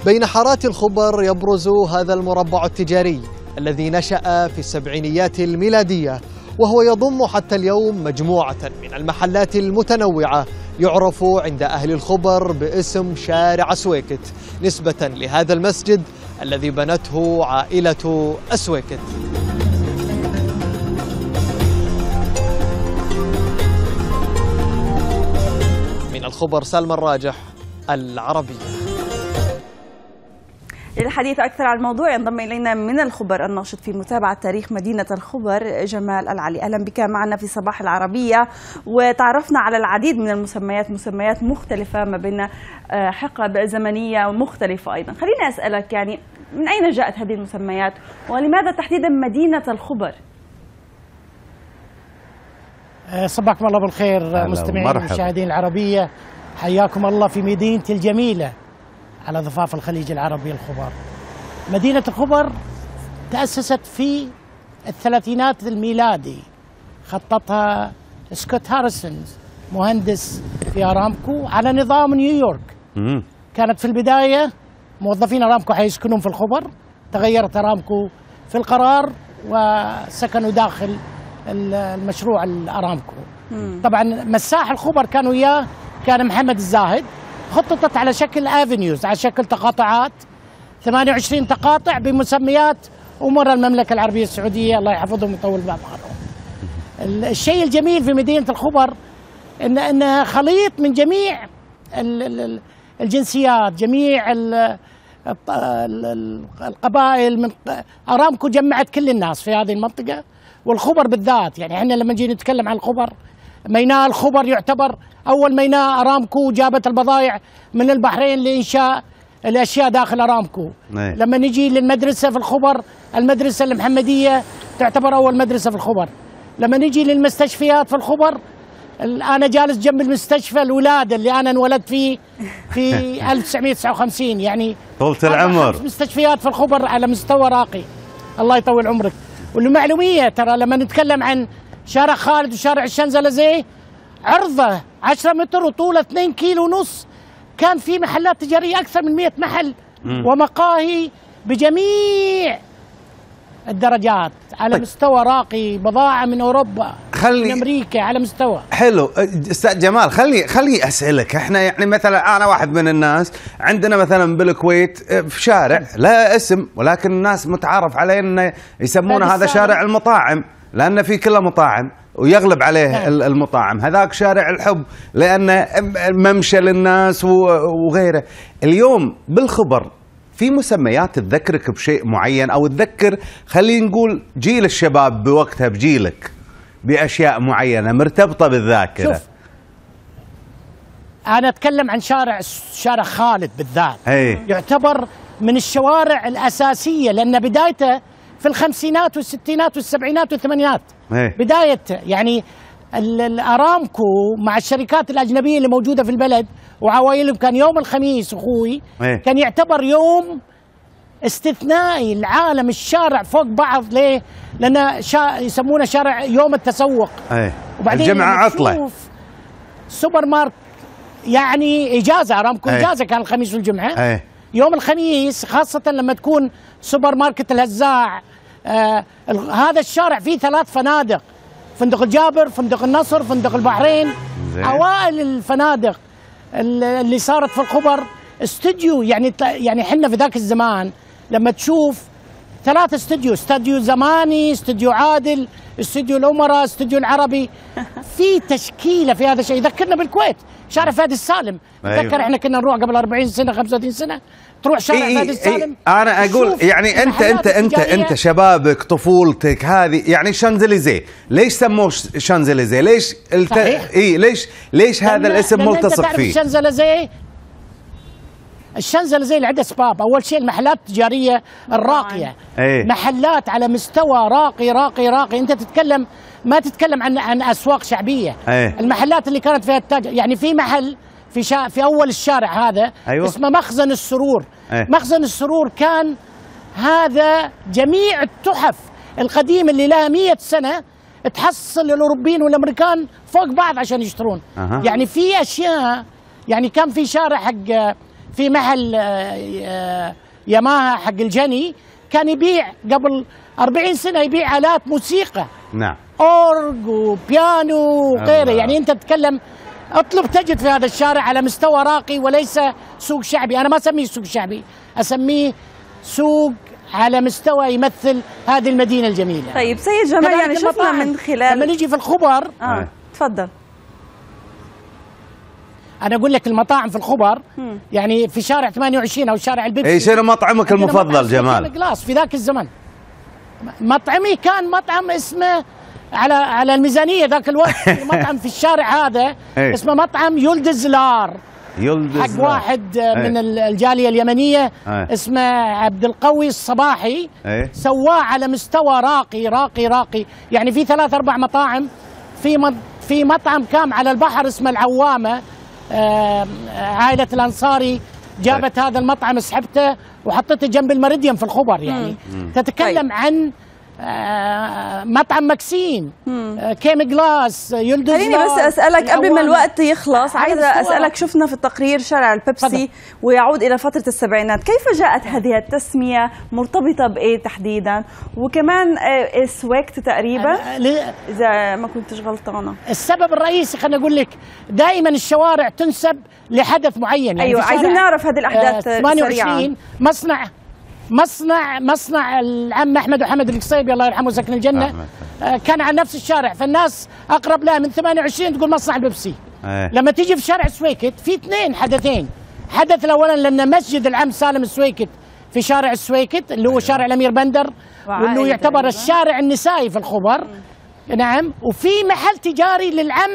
Speaker 13: بين حارات الخبر يبرز هذا المربع التجاري الذي نشأ في السبعينيات الميلادية وهو يضم حتى اليوم مجموعة من المحلات المتنوعة يعرف عند أهل الخبر باسم شارع سويكت نسبة لهذا المسجد الذي بنته عائلة أسويكت من الخبر سلمى الراجح العربية
Speaker 1: للحديث أكثر عن الموضوع ينضم إلينا من الخبر الناشط في متابعة تاريخ مدينة الخبر جمال العلي. أهلا بك معنا في صباح العربية. وتعرفنا على العديد من المسميات مسميات مختلفة ما بين آه، حقب زمنية مختلفة أيضا. خليني أسألك يعني من أين جاءت هذه المسميات؟ ولماذا تحديدا مدينة الخبر؟
Speaker 17: آه، صباحكم الله بالخير مستمعين المشاهدين العربية. حياكم الله في مدينتي الجميلة. على ضفاف الخليج العربي الخبر مدينة الخبر تأسست في الثلاثينات الميلادي. خططها سكوت هاريسون مهندس في أرامكو على نظام نيويورك. كانت في البداية موظفين أرامكو حيسكنون في الخبر. تغيرت أرامكو في القرار وسكنوا داخل المشروع الأرامكو. طبعا مساح الخبر كان وياه كان محمد الزاهد. خططت على شكل افنيوز على شكل تقاطعات. 28 تقاطع بمسميات أمور المملكة العربية السعودية. الله يحفظهم ويطول بعمرهم. الشيء الجميل في مدينة الخبر ان إنها خليط من جميع الجنسيات، جميع القبائل من أرامكو جمعت كل الناس في هذه المنطقة. والخبر بالذات يعني إحنا لما نجي نتكلم عن الخبر ميناء الخبر يعتبر أول ميناء أرامكو جابت البضائع من البحرين لإنشاء الأشياء داخل أرامكو.
Speaker 2: أيه.
Speaker 17: لما نجي للمدرسة في الخبر المدرسة المحمدية تعتبر أول مدرسة في الخبر. لما نجي للمستشفيات في الخبر أنا جالس جنب المستشفى الولادة اللي أنا انولدت فيه في 1959 يعني
Speaker 2: طولة العمر.
Speaker 17: مستشفيات في الخبر على مستوى راقي. الله يطول عمرك. والمعلومية ترى لما نتكلم عن شارع خالد وشارع الشنزلزيه عرضه 10 متر وطوله 2 كيلو ونص. كان في محلات تجارية أكثر من 100 محل
Speaker 2: مم.
Speaker 17: ومقاهي بجميع الدرجات. على طيب. مستوى راقي بضاعة من أوروبا
Speaker 2: خلي
Speaker 17: من أمريكا على مستوى.
Speaker 2: حلو. أستاذ جمال خلي خلي أسألك. إحنا يعني مثلا أنا واحد من الناس عندنا مثلا بالكويت في شارع لا اسم ولكن الناس متعارف عليه إنه يسمونه هذا شارع المطاعم. لأن في كله مطاعم ويغلب عليه نعم. المطاعم هذاك شارع الحب لأنه ممشى للناس وغيره اليوم بالخبر في مسميات تذكرك بشيء معين أو تذكر خلينا نقول جيل الشباب بوقتها بجيلك بأشياء معينة مرتبطة بالذاكرة
Speaker 17: شوف أنا أتكلم عن شارع شارع خالد بالذات
Speaker 2: هي.
Speaker 17: يعتبر من الشوارع الأساسية لأن بدايته في الخمسينات والستينات والسبعينات والثمانينات
Speaker 2: هي.
Speaker 17: بداية يعني الارامكو مع الشركات الأجنبية اللي موجودة في البلد وعوائلهم كان يوم الخميس أخوي
Speaker 2: إيه؟
Speaker 17: كان يعتبر يوم استثنائي العالم الشارع فوق بعض ليه؟ لأن شا يسمونه شارع يوم التسوق
Speaker 2: إيه؟
Speaker 17: وبعدين
Speaker 2: الجمعة عطله
Speaker 17: سوبر ماركت يعني إجازة أرامكو إيه؟ إجازة كان الخميس والجمعة
Speaker 2: إيه؟
Speaker 17: يوم الخميس خاصة لما تكون سوبر ماركت الهزاع. آه هذا الشارع فيه ثلاث فنادق. فندق الجابر فندق النصر فندق البحرين.
Speaker 2: زي.
Speaker 17: أوائل الفنادق اللي صارت في الخبر استوديو. يعني يعني إحنا في ذاك الزمان لما تشوف ثلاث استوديو استوديو زماني استوديو عادل استوديو الأمراء استوديو العربي. في تشكيلة في هذا الشيء. يذكرنا بالكويت شارع فهد السالم.
Speaker 2: أيوة.
Speaker 17: تذكر إحنا كنا نروح قبل 40 سنة 35 سنة؟ تروح شارع
Speaker 2: إيه
Speaker 17: فهد السالم؟
Speaker 2: إيه أنا أقول يعني أنت أنت أنت أنت شبابك طفولتك هذه يعني شانزليزيه. ليش سموه شانزليزيه؟ ليش الت... إي ليش ليش هذا الاسم ملتصق فيه؟
Speaker 17: الشانزليزيه الشنزلزيه اللي عندها اسباب أول شيء المحلات التجاريه الراقية
Speaker 2: أيه.
Speaker 17: محلات على مستوى راقي راقي راقي أنت تتكلم ما تتكلم عن عن أسواق شعبية
Speaker 2: أيه.
Speaker 17: المحلات اللي كانت فيها التاجر يعني في محل في شا في أول الشارع هذا
Speaker 2: أيوة.
Speaker 17: اسمه مخزن السرور
Speaker 2: أيه.
Speaker 17: مخزن السرور كان هذا جميع التحف القديمه اللي لها مية سنة تحصل الأوروبيين والأمريكان فوق بعض عشان يشترون
Speaker 2: أه.
Speaker 17: يعني في أشياء يعني كان في شارع حق في محل يماها حق الجني كان يبيع قبل 40 سنة يبيع آلات موسيقى.
Speaker 2: نعم.
Speaker 17: أورج وبيانو وغيره. يعني أنت تتكلم أطلب تجد في هذا الشارع على مستوى راقي وليس سوق شعبي. أنا ما أسميه سوق شعبي أسميه سوق على مستوى يمثل هذه المدينة الجميلة.
Speaker 1: طيب سيد جمال يعني شفنا من خلال
Speaker 17: لما نيجي في الخبر
Speaker 1: آه تفضل.
Speaker 17: أنا أقول لك المطاعم في الخبر يعني في شارع 28 أو شارع البيبسي
Speaker 2: أي شنو مطعمك المفضل جمال؟
Speaker 17: جلاس في ذاك الزمن مطعمي كان مطعم اسمه على على الميزانية ذاك الوقت مطعم في الشارع هذا
Speaker 2: إيه؟
Speaker 17: اسمه مطعم يلدز لار
Speaker 2: يلدز
Speaker 17: حق واحد من
Speaker 2: إيه؟
Speaker 17: الجالية اليمنية
Speaker 2: إيه؟
Speaker 17: اسمه عبد القوي الصباحي؟ سواه على مستوى راقي راقي راقي يعني في ثلاث أربع مطاعم في في مطعم كان على البحر اسمه العوامة آه عائلة الأنصاري جابت طيب. هذا المطعم سحبته وحطيته جنب المريديان في الخبر يعني مم. تتكلم طيب. عن مطعم مكسين. آه كيم جلاس يلدز
Speaker 1: خليني بس أسألك قبل ما الوقت يخلص عايزه أسألك شفنا في التقرير شارع البيبسي فضل. ويعود إلى فترة السبعينات. كيف جاءت هذه التسمية مرتبطة بإيه تحديدا؟ وكمان آه سويكت تقريبا؟ إذا ما كنتش غلطانة.
Speaker 17: السبب الرئيسي خليني أقول لك دائما الشوارع تنسب لحدث معين. يعني
Speaker 1: أيوه عايزين نعرف هذه الأحداث
Speaker 17: 28 سريعاً. مصنع مصنع مصنع العم أحمد وحمد القصيبي الله يرحمه وسكن الجنة. آه كان على نفس الشارع فالناس أقرب لها من 28 تقول مصنع البيبسي.
Speaker 2: أيه.
Speaker 17: لما تيجي في شارع سويكت في اثنين حدثين. حدث اولا لأن مسجد العم سالم السويكت في شارع السويكت اللي هو شارع الأمير بندر وانه يعتبر الشارع النسائي في الخبر. نعم. وفي محل تجاري للعم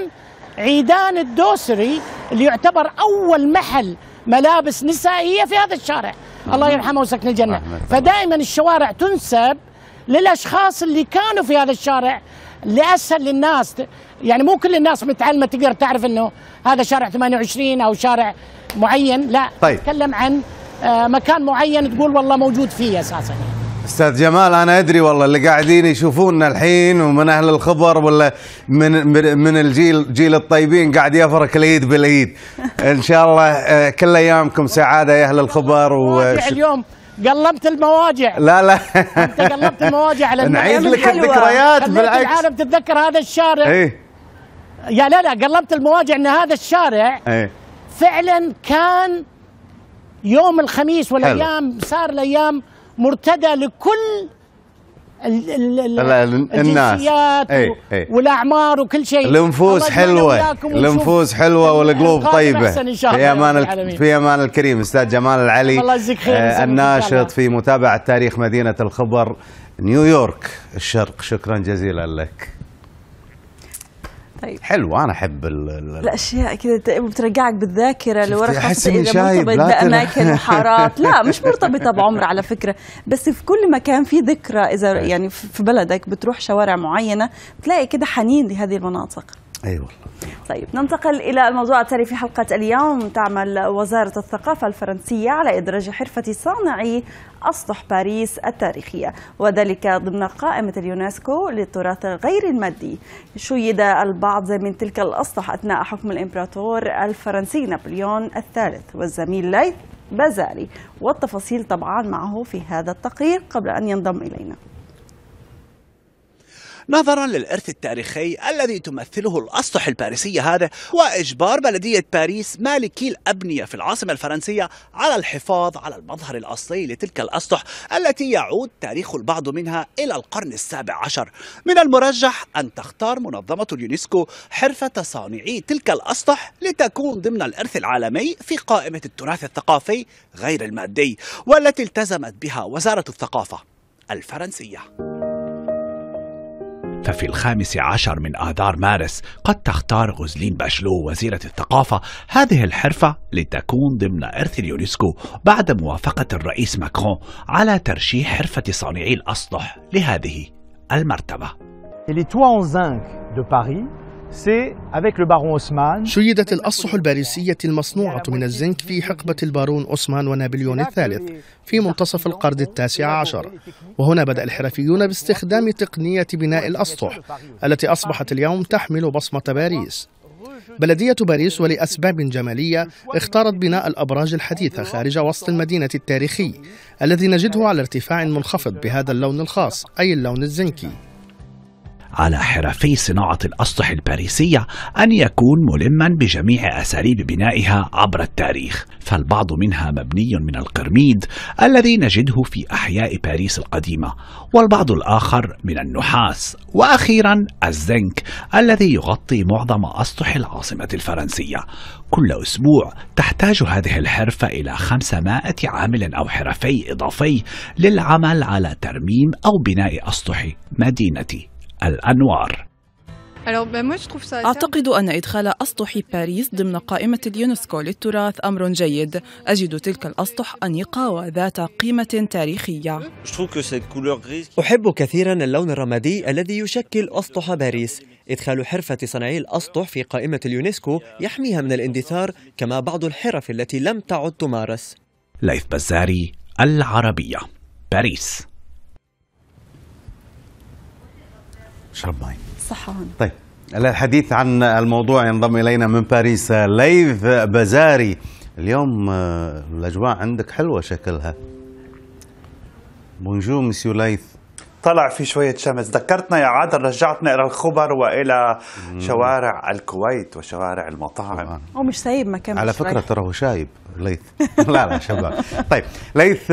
Speaker 17: عيدان الدوسري اللي يعتبر أول محل ملابس نسائية في هذا الشارع. الله يرحمه وسكن الجنة. فدائما الشوارع تنسب للأشخاص اللي كانوا في هذا الشارع لأسهل للناس. يعني مو كل الناس متعلمة تقدر تعرف إنه هذا شارع 28 أو شارع معين. لا
Speaker 2: طيب.
Speaker 17: تتكلم عن آه، مكان معين تقول والله موجود فيه أساسا.
Speaker 2: أستاذ جمال أنا أدري والله اللي قاعدين يشوفونا الحين ومن أهل الخبر ولا من من الجيل جيل الطيبين قاعد يفرك الايد بالايد إن شاء الله آه، كل أيامكم سعادة يا أهل الخبر و
Speaker 17: اليوم. قلبت المواجع.
Speaker 2: لا لا.
Speaker 17: أنت قلبت المواجع على
Speaker 2: نعيد لك. الذكريات بالعكس.
Speaker 17: العالم تتذكر هذا الشارع.
Speaker 2: إيه.
Speaker 17: يا لا لا قلبت المواجع إن هذا الشارع
Speaker 2: إيه.
Speaker 17: فعلا كان يوم الخميس. والأيام صار الأيام مرتدى لكل ال ال ال. الجنسيات و-
Speaker 2: إيه.
Speaker 17: والأعمار وكل شيء يجمعنا حلوة
Speaker 2: الأنفوس حلوة والقلوب
Speaker 17: طيبة
Speaker 2: في
Speaker 17: أمان.
Speaker 2: في أمان الكريم أستاذ جمال العلي
Speaker 17: الله يجزيك خير
Speaker 2: آه،. الناشط في متابعة تاريخ مدينة الخبر نيويورك الشرق شكرا جزيلا لك
Speaker 1: طيب.
Speaker 2: حلو أنا أحب ال- ال-
Speaker 1: الأشياء كذا بترجعك بالذاكرة لورا خاصه
Speaker 2: إذا
Speaker 1: مرتبط بأماكن وحارات. لا مش مرتبطة بعمر على فكرة بس في كل مكان في ذكرى إذا يعني في في بلدك بتروح شوارع معينة بتلاقي كده حنين لهذه المناطق.
Speaker 2: أي والله.
Speaker 1: طيب ننتقل إلى الموضوع التالي في حلقة اليوم. تعمل وزارة الثقافة الفرنسية على إدراج حرفة صانعي أسطح باريس التاريخية وذلك ضمن قائمة اليونسكو للتراث غير المادي. شيد البعض من تلك الأسطح أثناء حكم الإمبراطور الفرنسي نابليون الثالث والزميل ليث بازاري. والتفاصيل طبعا معه في هذا التقرير قبل أن ينضم إلينا.
Speaker 18: نظرا للإرث التاريخي الذي تمثله الأسطح الباريسية هذا وإجبار بلدية باريس مالكي الأبنية في العاصمة الفرنسية على الحفاظ على المظهر الأصلي لتلك الأسطح التي يعود تاريخ البعض منها إلى القرن السابع عشر. من المرجح أن تختار منظمة اليونسكو حرفة صانعي تلك الأسطح لتكون ضمن الإرث العالمي في قائمة التراث الثقافي غير المادي والتي التزمت بها وزارة الثقافة الفرنسية. ففي الخامس عشر من آذار مارس قد تختار روزلين باشلو وزيرة الثقافة هذه الحرفة لتكون ضمن إرث اليونسكو بعد موافقة الرئيس ماكرون على ترشيح حرفة صانعي الأسطح لهذه المرتبة.
Speaker 19: Et les toits en zinc de Paris,
Speaker 20: شيدت الأسطح الباريسية المصنوعة من الزنك في حقبة البارون أوسمان ونابليون الثالث في منتصف القرن التاسع عشر. وهنا بدأ الحرفيون باستخدام تقنية بناء الأسطح التي أصبحت اليوم تحمل بصمة باريس. بلدية باريس ولأسباب جمالية اختارت بناء الأبراج الحديثة خارج وسط المدينة التاريخي الذي نجده على ارتفاع منخفض بهذا اللون الخاص أي اللون الزنكي.
Speaker 18: على حرفي صناعة الأسطح الباريسية أن يكون ملما بجميع أساليب بنائها عبر التاريخ. فالبعض منها مبني من القرميد الذي نجده في أحياء باريس القديمة والبعض الآخر من النحاس وأخيرا الزنك الذي يغطي معظم أسطح العاصمة الفرنسية. كل أسبوع تحتاج هذه الحرفة إلى 500 عامل أو حرفي إضافي للعمل على ترميم أو بناء أسطح مدينة الأنوار.
Speaker 21: أعتقد أن إدخال أسطح باريس ضمن قائمة اليونسكو للتراث أمر جيد. أجد تلك الأسطح أنيقة وذات قيمة تاريخية.
Speaker 22: أحب كثيرا اللون الرمادي الذي يشكل أسطح باريس. إدخال حرفة صانعي الأسطح في قائمة اليونسكو يحميها من الاندثار كما بعض الحرف التي لم تعد تمارس.
Speaker 18: ليث بزاري العربية باريس.
Speaker 2: اشرب ماي.
Speaker 1: صحة.
Speaker 2: طيب الحديث عن الموضوع ينضم إلينا من باريس ليث بزاري اليوم آه، الأجواء عندك حلوة شكلها. بونجور مسيو ليث
Speaker 23: طلع في شوية شمس. ذكرتنا يا عادل رجعتنا إلى الخبر وإلى شوارع الكويت وشوارع المطاعم.
Speaker 1: هو مش سايب مكان
Speaker 2: على
Speaker 1: رايح.
Speaker 2: ترى هو شايب. ليث. لا لا شباب. طيب ليث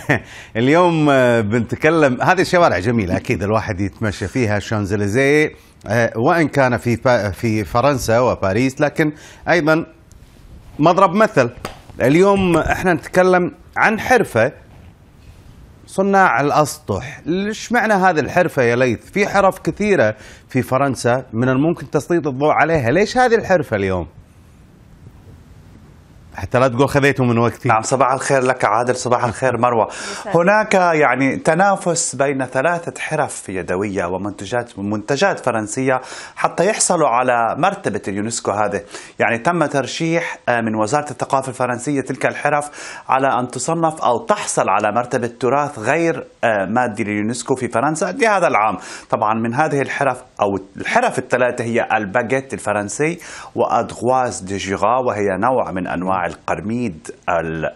Speaker 2: اليوم بنتكلم هذه الشوارع جميلة أكيد الواحد يتمشى فيها الشانزليزيه وإن كان في في فرنسا وباريس لكن أيضا مضرب مثل. اليوم إحنا نتكلم عن حرفة صناع الأسطح. ليش معنى هذه الحرفة يا ليث؟ في حرف كثيرة في فرنسا من الممكن تسليط الضوء عليها. ليش هذه الحرفة اليوم؟ حتى لا تقول خذيته من وقتي.
Speaker 23: نعم صباح الخير لك عادل صباح الخير مروة. هناك يعني تنافس بين ثلاثة حرف يدوية ومنتجات منتجات فرنسية حتى يحصلوا على مرتبة اليونسكو هذه. يعني تم ترشيح آه، من وزارة الثقافة الفرنسية تلك الحرف على أن تصنف أو تحصل على مرتبة تراث غير آه، مادي لليونسكو في فرنسا لهذا العام. طبعا من هذه الحرف أو الحرف الثلاثة هي الباجيت الفرنسي و ardoise du Jura وهي نوع من أنواع القرميد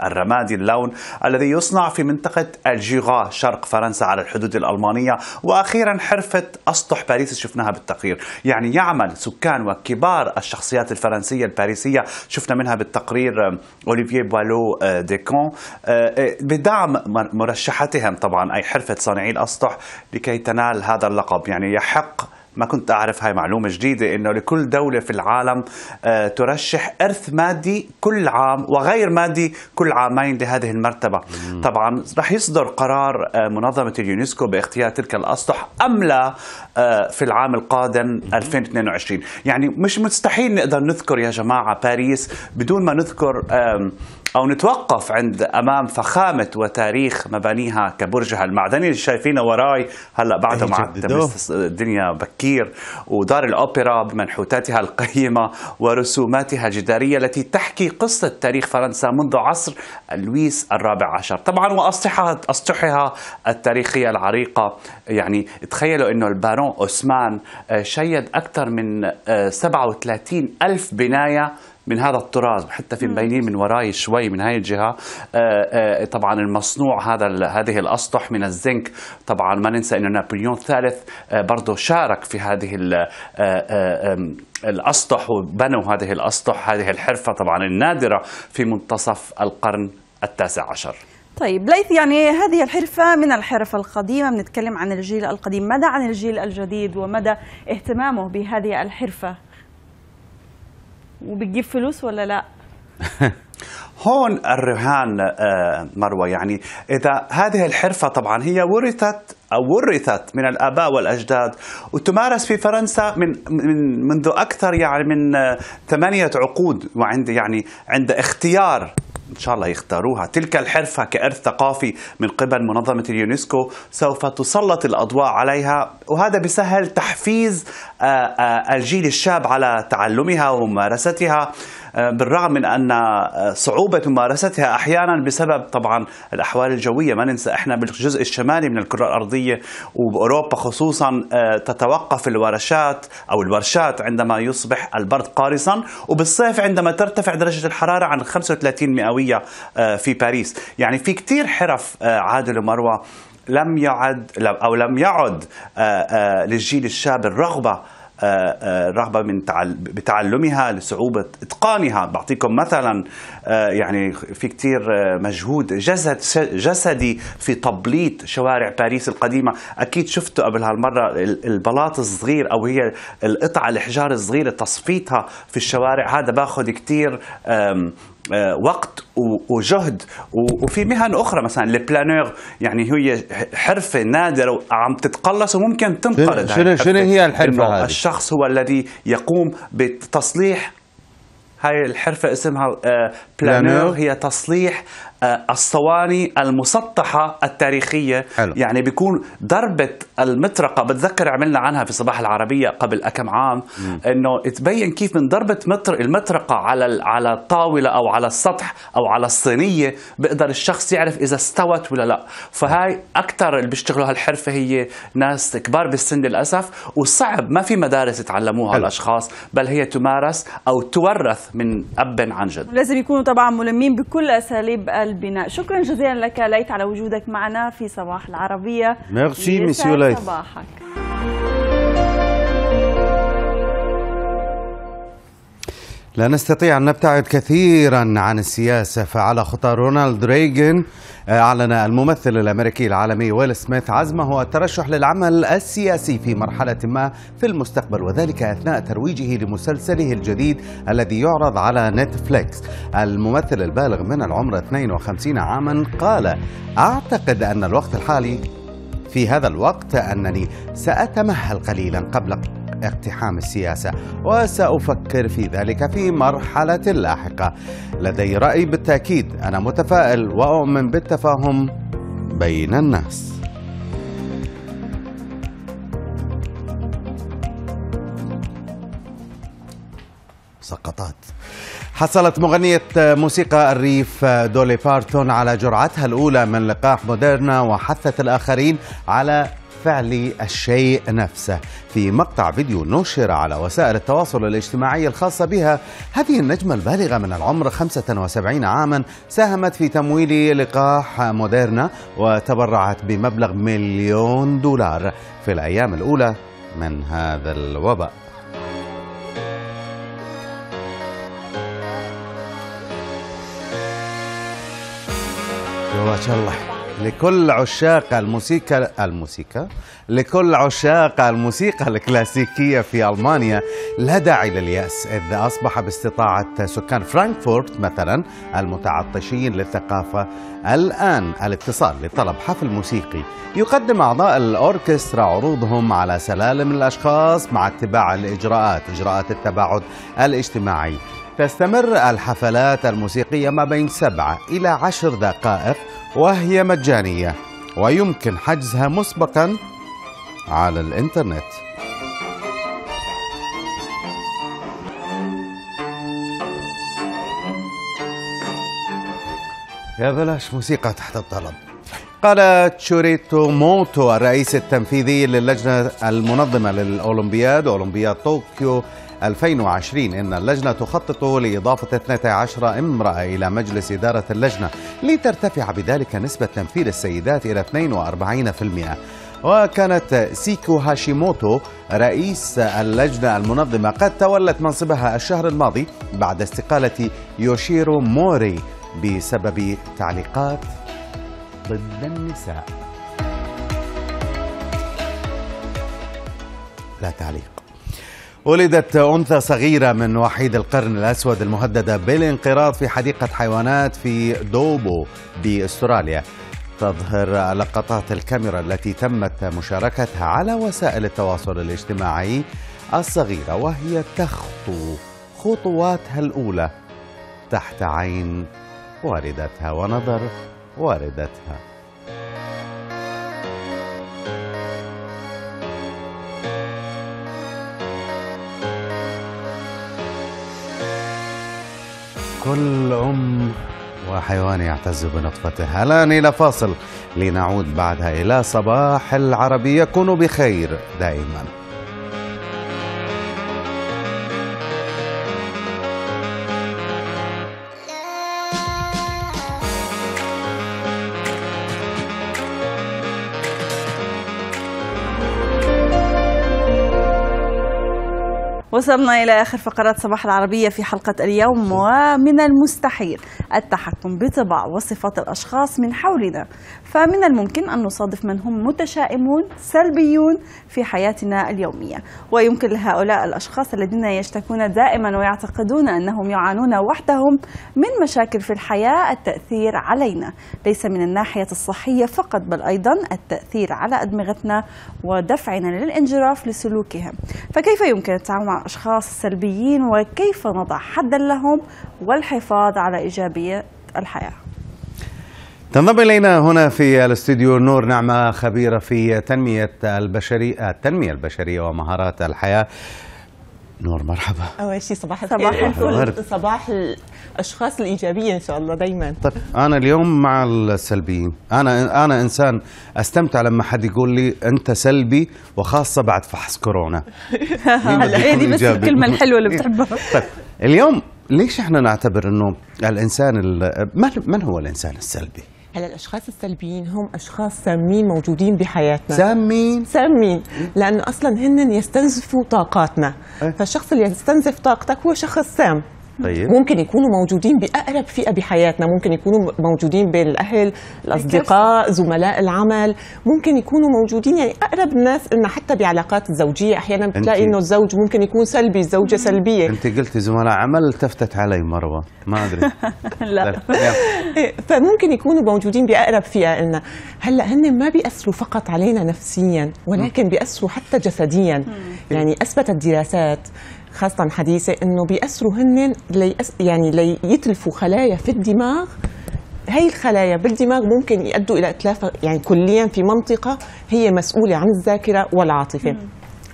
Speaker 23: الرمادي اللون الذي يصنع في منطقة الجيغا شرق فرنسا على الحدود الألمانية. وأخيرا حرفة أسطح باريس شفناها بالتقرير. يعني يعمل سكان وكبار الشخصيات الفرنسية الباريسية. شفنا منها بالتقرير أوليفييه بوالو آه، ديكون. آه، آه، بدعم مرشحتهم طبعا أي حرفة صانعي الأسطح لكي تنال هذا اللقب. يعني يحق ما كنت أعرف هاي معلومة جديدة إنه لكل دولة في العالم آه، ترشح إرث مادي كل عام وغير مادي كل عامين لهذه المرتبة. مم. طبعا رح يصدر قرار آه، منظمة اليونسكو باختيار تلك الأسطح أم لا آه، في العام القادم 2022 يعني مش مستحيل نقدر نذكر يا جماعة باريس بدون ما نذكر أو نتوقف عند أمام فخامة وتاريخ مبانيها كبرجها المعدني اللي شايفينه وراي. هلأ بعده مع الدنيا بكير ودار الأوبرا بمنحوتاتها القيمة ورسوماتها الجدارية التي تحكي قصة تاريخ فرنسا منذ عصر لويس الرابع عشر. طبعا وأسطحها أسطحها التاريخية العريقة. يعني تخيلوا أنه البارون أوسمان شيد أكثر من 37 آه، ألف بناية من هذا الطراز حتى في مبينين من وراي شوي من هاي الجهة. آه، آه، طبعا المصنوع هذا هذه الأسطح من الزنك. طبعا ما ننسى إنه نابليون الثالث آه، برضه شارك في هذه الأسطح وبنوا هذه الأسطح هذه الحرفة طبعا النادرة في منتصف القرن التاسع عشر.
Speaker 1: طيب ليث يعني هذه الحرفة من الحرف القديمة. بنتكلم عن الجيل القديم. ماذا عن الجيل الجديد ومدى اهتمامه بهذه الحرفة؟ وبتجيب فلوس ولا لا؟
Speaker 23: هون الرهان آه، مروة يعني إذا هذه الحرفة طبعا هي ورثت أو ورثت من الآباء والأجداد وتمارس في فرنسا من من منذ أكثر يعني من آه، ثمانية عقود وعند يعني عند اختيار إن شاء الله يختاروها. تلك الحرفة كإرث ثقافي من قبل منظمة اليونسكو سوف تسلط الأضواء عليها وهذا بسهل تحفيز آه، آه، الجيل الشاب على تعلمها وممارستها. بالرغم من أن صعوبة ممارستها أحيانا بسبب طبعا الأحوال الجوية. ما ننسى إحنا بالجزء الشمالي من الكرة الأرضية وبأوروبا خصوصا تتوقف الورشات أو الورشات عندما يصبح البرد قارصا. وبالصيف عندما ترتفع درجة الحرارة عن 35 مئوية آه، في باريس. يعني في كتير حرف آه، عادل ومروة لم يعد أو لم يعد آه، للجيل الشاب الرغبة رغبة من بتعلمها لصعوبة إتقانها. بعطيكم مثلا يعني في كتير مجهود جسد جسدي في تبليط شوارع باريس القديمة. أكيد شفتوا قبل هالمرة البلاط الصغير أو هي القطع الحجار الصغيرة تصفيتها في الشوارع. هذا باخذ كتير آه، وقت وجهد وفي مهن أخرى مثلا البلانور يعني هي حرفة نادرة وعم تتقلص وممكن تنقرض.
Speaker 2: شنو شنو هي الحرفة هذه؟
Speaker 23: الشخص هو الذي يقوم بتصليح. هاي الحرفة اسمها بلانور آه، هي تصليح آه، الصواني المسطحة التاريخية حلو. يعني بيكون ضربة المطرقة بتذكر عملنا عنها في صباح العربية قبل كم عام إنه تبين كيف من ضربة مطر المطرقة على على الطاولة أو على السطح أو على الصينية بيقدر الشخص يعرف إذا استوت ولا لا فهاي أكثر اللي بيشتغلوا هالحرفة هي ناس كبار بالسن للأسف وصعب ما في مدارس يتعلموها حلو. الاشخاص بل هي تمارس أو تورث من أب عن جد
Speaker 1: لازم يكونوا طبعا ملمين بكل أساليب البناء شكرا جزيلا لك ليت على وجودك معنا في صباح العربية.
Speaker 2: ميرسي مسيو ليت
Speaker 1: صباحك.
Speaker 2: لا نستطيع أن نبتعد كثيرا عن السياسة فعلى خطى رونالد ريغن أعلن الممثل الأمريكي العالمي ويل سميث عزمه الترشح للعمل السياسي في مرحلة ما في المستقبل وذلك أثناء ترويجه لمسلسله الجديد الذي يعرض على نتفليكس. الممثل البالغ من العمر 52 عاما قال أعتقد أن الوقت الحالي في هذا الوقت أنني سأتمهل قليلا قبل اقتحام السياسة وسأفكر في ذلك في مرحلة لاحقة. لدي رأي بالتأكيد أنا متفائل وأؤمن بالتفاهم بين الناس. سقطات. حصلت مغنية موسيقى الريف دولي بارتون على جرعتها الأولى من لقاح موديرنا وحثت الآخرين على فعل الشيء نفسه. في مقطع فيديو نشر على وسائل التواصل الاجتماعي الخاصة بها هذه النجمة البالغة من العمر 75 عاما ساهمت في تمويل لقاح موديرنا وتبرعت بمبلغ مليون دولار في الأيام الأولى من هذا الوباء. ما شاء الله. لكل عشاق الموسيقى الموسيقى. لكل عشاق الموسيقى الكلاسيكية في ألمانيا. لا داعي لليأس. إذ أصبح باستطاعة سكان فرانكفورت مثلا المتعطشين للثقافة. الآن الاتصال لطلب حفل موسيقي. يقدم أعضاء الأوركسترا عروضهم على سلالم الأشخاص مع اتباع الإجراءات إجراءات التباعد الاجتماعي. تستمر الحفلات الموسيقية ما بين سبعة إلى عشر دقائق وهي مجانية ويمكن حجزها مسبقا على الإنترنت. يا بلاش موسيقى تحت الطلب. قال توشيرو موتو الرئيس التنفيذي للجنة المنظمة للأولمبياد أولمبياد طوكيو 2020 إن اللجنة تخطط لإضافة 12 امرأة إلى مجلس إدارة اللجنة لترتفع بذلك نسبة تمثيل السيدات إلى 42% وكانت سيكو هاشيموتو رئيس اللجنة المنظمة قد تولت منصبها الشهر الماضي بعد استقالة يوشيرو موري بسبب تعليقات ضد النساء. لا تعليق. ولدت أنثى صغيرة من وحيد القرن الأسود المهددة بالانقراض في حديقة حيوانات في دوبو بأستراليا. تظهر لقطات الكاميرا التي تمت مشاركتها على وسائل التواصل الاجتماعي الصغيرة وهي تخطو خطواتها الأولى تحت عين والدتها ونظر والدتها. كل أم وحيوان يعتز بنطفته الآن إلى فاصل. لنعود بعدها إلى صباح العربية كونوا بخير دائماً.
Speaker 1: وصلنا إلى آخر فقرات صباح العربية في حلقة اليوم ومن المستحيل التحكم بطباع وصفات الأشخاص من حولنا. فمن الممكن أن نصادف من هم متشائمون سلبيون في حياتنا اليومية. ويمكن لهؤلاء الأشخاص الذين يشتكون دائما ويعتقدون أنهم يعانون وحدهم من مشاكل في الحياة التأثير علينا. ليس من الناحية الصحية فقط بل أيضا التأثير على أدمغتنا ودفعنا للانجراف لسلوكهم. فكيف يمكن التعامل مع الأشخاص السلبيين وكيف نضع حدا لهم والحفاظ على إيجابية الحياة.
Speaker 2: تنضم إلينا هنا في الاستوديو نور نعمة خبيرة في تنمية البشرية التنمية البشرية ومهارات الحياة. نور مرحبا.
Speaker 24: أول شيء صباح الخير. صباح صباح الأشخاص الإيجابية إن شاء الله دائما
Speaker 2: طيب أنا اليوم مع السلبيين. أنا أنا إنسان أستمتع لما حد يقول لي أنت سلبي وخاصة بعد فحص كورونا.
Speaker 1: هلا هي دي بس الكلمة الحلوة اللي بتحبها.
Speaker 2: طيب اليوم ليش إحنا نعتبر إنه الإنسان من من هو الإنسان السلبي؟
Speaker 24: هلا الأشخاص السلبيين هم أشخاص سامين موجودين بحياتنا.
Speaker 2: سامين؟
Speaker 24: سامين. لأنه أصلا هن يستنزفوا طاقاتنا. أه؟ فالشخص اللي يستنزف طاقتك هو شخص سام.
Speaker 23: طيب.
Speaker 24: ممكن يكونوا موجودين بأقرب فئة بحياتنا ممكن يكونوا موجودين بين الاهل الاصدقاء زملاء العمل ممكن يكونوا موجودين يعني أقرب الناس لنا حتى بعلاقات الزوجية أحيانا بتلاقي إنه الزوج ممكن يكون سلبي الزوجة سلبية.
Speaker 2: أنت قلتي زملاء عمل التفتت علي مروه ما أدري.
Speaker 24: لا. إيه، فممكن يكونوا موجودين بأقرب فئة لنا هلأ هن ما بيأثروا فقط علينا نفسيا ولكن بيأثروا حتى جسديا. يعني أثبتت دراسات خاصة حديثة إنه بيأثروا هن ليأس يعني ليتلفوا خلايا في الدماغ. هي الخلايا بالدماغ ممكن يؤدوا إلى اتلاف يعني كليا في منطقة هي مسؤولة عن الذاكرة والعاطفة.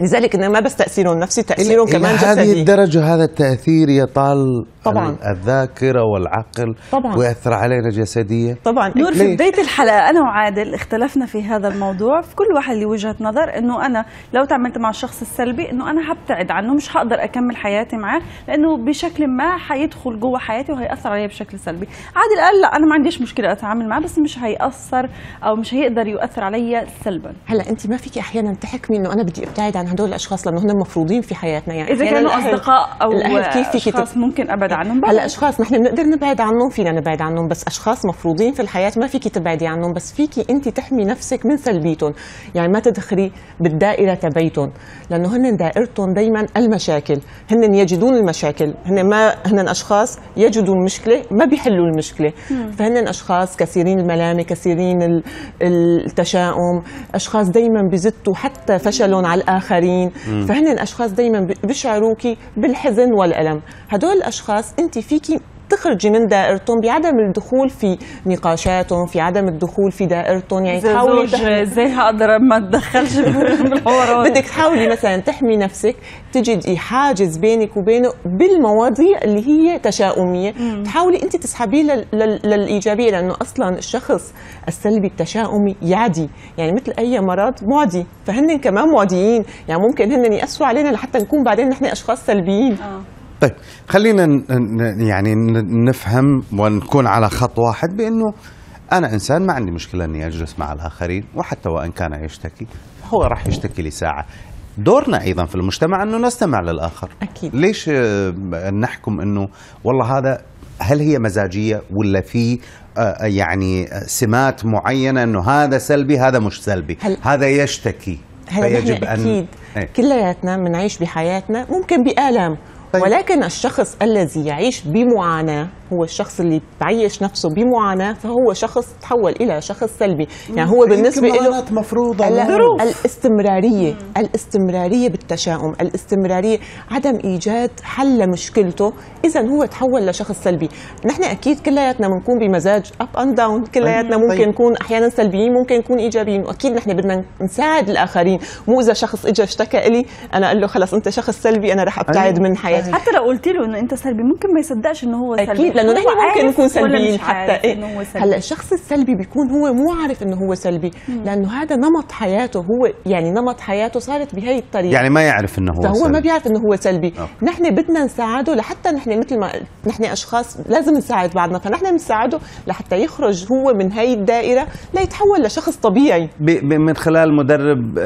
Speaker 24: لذلك إنه ما بس تأثيرهم النفسي تاثيرهم كمان جسدي.
Speaker 2: هذه الدرجة هذا التأثير يطال طبعا. الذاكرة والعقل
Speaker 24: طبعا.
Speaker 2: ويأثر علينا جسديا.
Speaker 1: طبعا. نور في بداية الحلقة أنا وعادل اختلفنا في هذا الموضوع. في كل واحد له وجهة نظر إنه أنا لو تعاملت مع الشخص السلبي إنه أنا هبتعد عنه مش هقدر أكمل حياتي معاه لأنه بشكل ما حيدخل جوه حياتي وهيأثر علي بشكل سلبي. عادل قال لا أنا ما عنديش مشكلة أتعامل معاه بس مش هيأثر أو مش هيقدر يؤثر علي سلبا.
Speaker 24: هلا أنت ما فيكي أحيانا تحكمي إنه أنا بدي أبتعد عن هدول الأشخاص لأنه هن مفروضين في حياتنا يعني
Speaker 1: إذا كانوا أصدقاء أو
Speaker 24: الأهل كيف فيك
Speaker 1: أشخاص ممكن أبعد عنهم
Speaker 24: هلا اشخاص نحن بنقدر نبعد عنهم فينا نبعد عنهم بس أشخاص مفروضين في الحياة ما فيكي تبعدي عنهم بس فيكي أنت تحمي نفسك من سلبيتهم. يعني ما تدخلي بالدائرة تبعيتهم لأنه هن دائرتهم دائما المشاكل. هن يجدون المشاكل. هن ما هن أشخاص يجدوا المشكلة ما بيحلوا المشكلة. فهن أشخاص كثيرين الملامة كثيرين التشاؤم أشخاص دائما بزتوا حتى فشلهم على الآخرين. فهن أشخاص دائما بيشعروكي بالحزن والألم. هدول الأشخاص انت فيكي تخرجي من دائرتهم بعدم الدخول في نقاشاتهم في عدم الدخول في دائرتهم يعني
Speaker 1: تحاولي إزاي هقدر ما اتدخلش بالحوارات
Speaker 24: بدك تحاولي مثلا تحمي نفسك تجدي حاجز بينك وبينه بالمواضيع اللي هي تشاؤمية. مم. تحاولي انت تسحبيه لل... للإيجابية لأنه أصلا الشخص السلبي التشاؤمي يعدي. يعني مثل أي مرض معدي. فهن كمان معديين. يعني ممكن هن ياثروا علينا لحتى نكون بعدين نحن أشخاص سلبيين. آه.
Speaker 2: طيب خلينا يعني نفهم ونكون على خط واحد بأنه أنا إنسان ما عندي مشكلة إني أجلس مع الآخرين وحتى وإن كان يشتكي هو راح يشتكي لساعه دورنا أيضا في المجتمع أنه نستمع للآخر.
Speaker 24: أكيد.
Speaker 2: ليش نحكم أنه والله هذا هل هي مزاجية ولا في يعني سمات معينة أنه هذا سلبي هذا مش سلبي؟
Speaker 24: هل
Speaker 2: هذا يشتكي
Speaker 24: فيجب أن أكيد كلياتنا بنعيش بحياتنا ممكن بآلام طيب. ولكن الشخص الذي يعيش بمعاناة هو الشخص اللي بعيش نفسه بمعاناة فهو شخص تحول إلى شخص سلبي. يعني هو بالنسبة له
Speaker 2: مفروضة
Speaker 24: الاستمرارية مم. الاستمرارية بالتشاؤم الاستمرارية عدم إيجاد حل لمشكلته. إذا هو تحول لشخص سلبي. نحن أكيد كلياتنا بنكون بمزاج أب أند داون كلياتنا ممكن طيب. نكون أحيانا سلبيين ممكن نكون إيجابيين. وأكيد نحن بدنا نساعد الآخرين. مو إذا شخص إجا اشتكى لي أنا أقول له خلص أنت شخص سلبي أنا رح أبتعد من حياتي.
Speaker 1: حتى لو قلت له إنه أنت سلبي ممكن ما يصدقش إنه هو سلبي.
Speaker 24: أكيد لأنه نحن ممكن نكون سلبيين حتى إيه؟ هلأ الشخص السلبي بيكون هو مو عارف إنه هو سلبي مم. لأنه هذا نمط حياته هو يعني نمط حياته صارت بهي الطريقة
Speaker 2: يعني ما يعرف إنه هو
Speaker 24: فهو
Speaker 2: سلبي.
Speaker 24: ما بيعرف إنه هو سلبي أوه. نحن بدنا نساعده لحتى نحن مثل ما نحن أشخاص لازم نساعد بعضنا فنحن بنساعده لحتى يخرج هو من هي الدائرة ليتحول لشخص طبيعي
Speaker 2: من خلال مدرب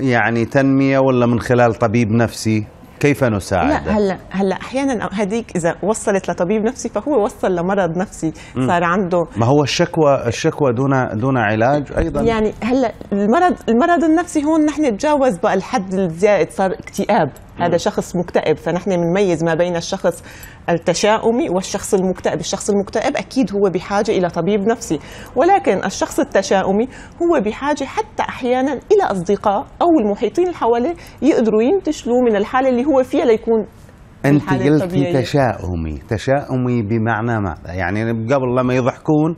Speaker 2: يعني تنمية ولا من خلال طبيب نفسي كيف نساعد؟
Speaker 24: لا هلا هلا أحيانا هذيك إذا وصلت لطبيب نفسي فهو وصل لمرض نفسي صار عنده
Speaker 2: ما هو الشكوى الشكوى دون دون علاج أيضا؟
Speaker 24: يعني هلا المرض المرض النفسي هون نحن تجاوز بقى الحد الزائد صار اكتئاب. هذا شخص مكتئب فنحن بنميز ما بين الشخص التشاؤمي والشخص المكتئب. الشخص المكتئب أكيد هو بحاجة إلى طبيب نفسي ولكن الشخص التشاؤمي هو بحاجة حتى أحيانا إلى أصدقاء أو المحيطين اللي حواليه يقدروا ينتشلوا من الحالة اللي هو فيها ليكون
Speaker 2: أنت قلتي تشاؤمي. تشاؤمي بمعنى ماذا؟ يعني قبل لما يضحكون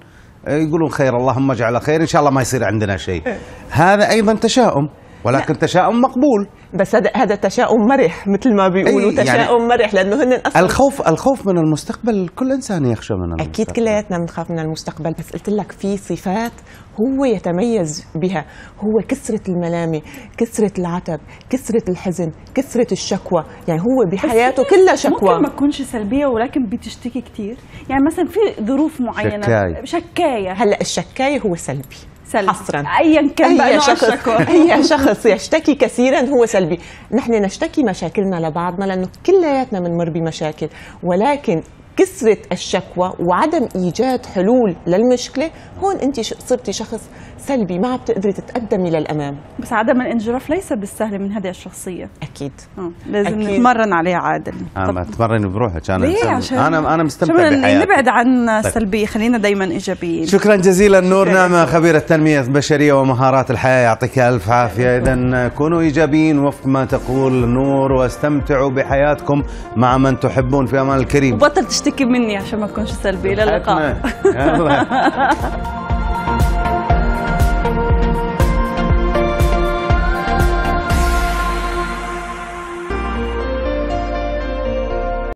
Speaker 2: يقولون خير اللهم اجعل خير إن شاء الله ما يصير عندنا شيء. هذا أيضا تشاؤم ولكن لا. تشاؤم مقبول.
Speaker 24: بس هذا هذا تشاؤم مرح مثل ما بيقولوا يعني تشاؤم مرح لأنه هن
Speaker 2: أصلاً الخوف الخوف من المستقبل كل إنسان يخشى من المستقبل.
Speaker 24: أكيد كلياتنا بنخاف من المستقبل بس قلت لك في صفات هو يتميز بها. هو كثرة الملامة كثرة العتب كثرة الحزن كثرة الشكوى. يعني هو بحياته كلها شكوى.
Speaker 1: ممكن ما تكونش سلبية ولكن بتشتكي كثير يعني مثلا في ظروف معينة.
Speaker 2: شكاية
Speaker 1: شكاية.
Speaker 24: هلأ الشكاية هو سلبي.
Speaker 1: سلبي.
Speaker 24: حصرا.
Speaker 1: ايا كان بقى
Speaker 24: شخص أي شخص يشتكي كثيرا هو سلبي. نحن نشتكي مشاكلنا لبعضنا لأنه كلياتنا بنمر بمشاكل. ولكن كثرة الشكوى وعدم إيجاد حلول للمشكلة هون أنت صرتي شخص سلبي ما بتقدري تتقدمي للأمام.
Speaker 1: بس عدم الانجراف ليس بالسهل من هذه الشخصية.
Speaker 24: أكيد.
Speaker 1: أوه. لازم
Speaker 24: أكيد.
Speaker 1: نتمرن عليه عادل.
Speaker 2: أنا بتمرن بروحك أنا
Speaker 1: ليه؟ عشان
Speaker 2: أنا أنا مستمتع بحياتي.
Speaker 1: نبعد عن
Speaker 2: طيب.
Speaker 1: السلبية خلينا دايما إيجابيين
Speaker 2: شكرا جزيلا نور نعمة خبيرة التنمية البشرية ومهارات الحياة يعطيك ألف عافية. إذا كونوا إيجابيين وفق ما تقول نور واستمتعوا بحياتكم مع من تحبون في أمان الكريم.
Speaker 1: وبطل تشتكي مني عشان ما تكونش سلبي إلى اللقاء.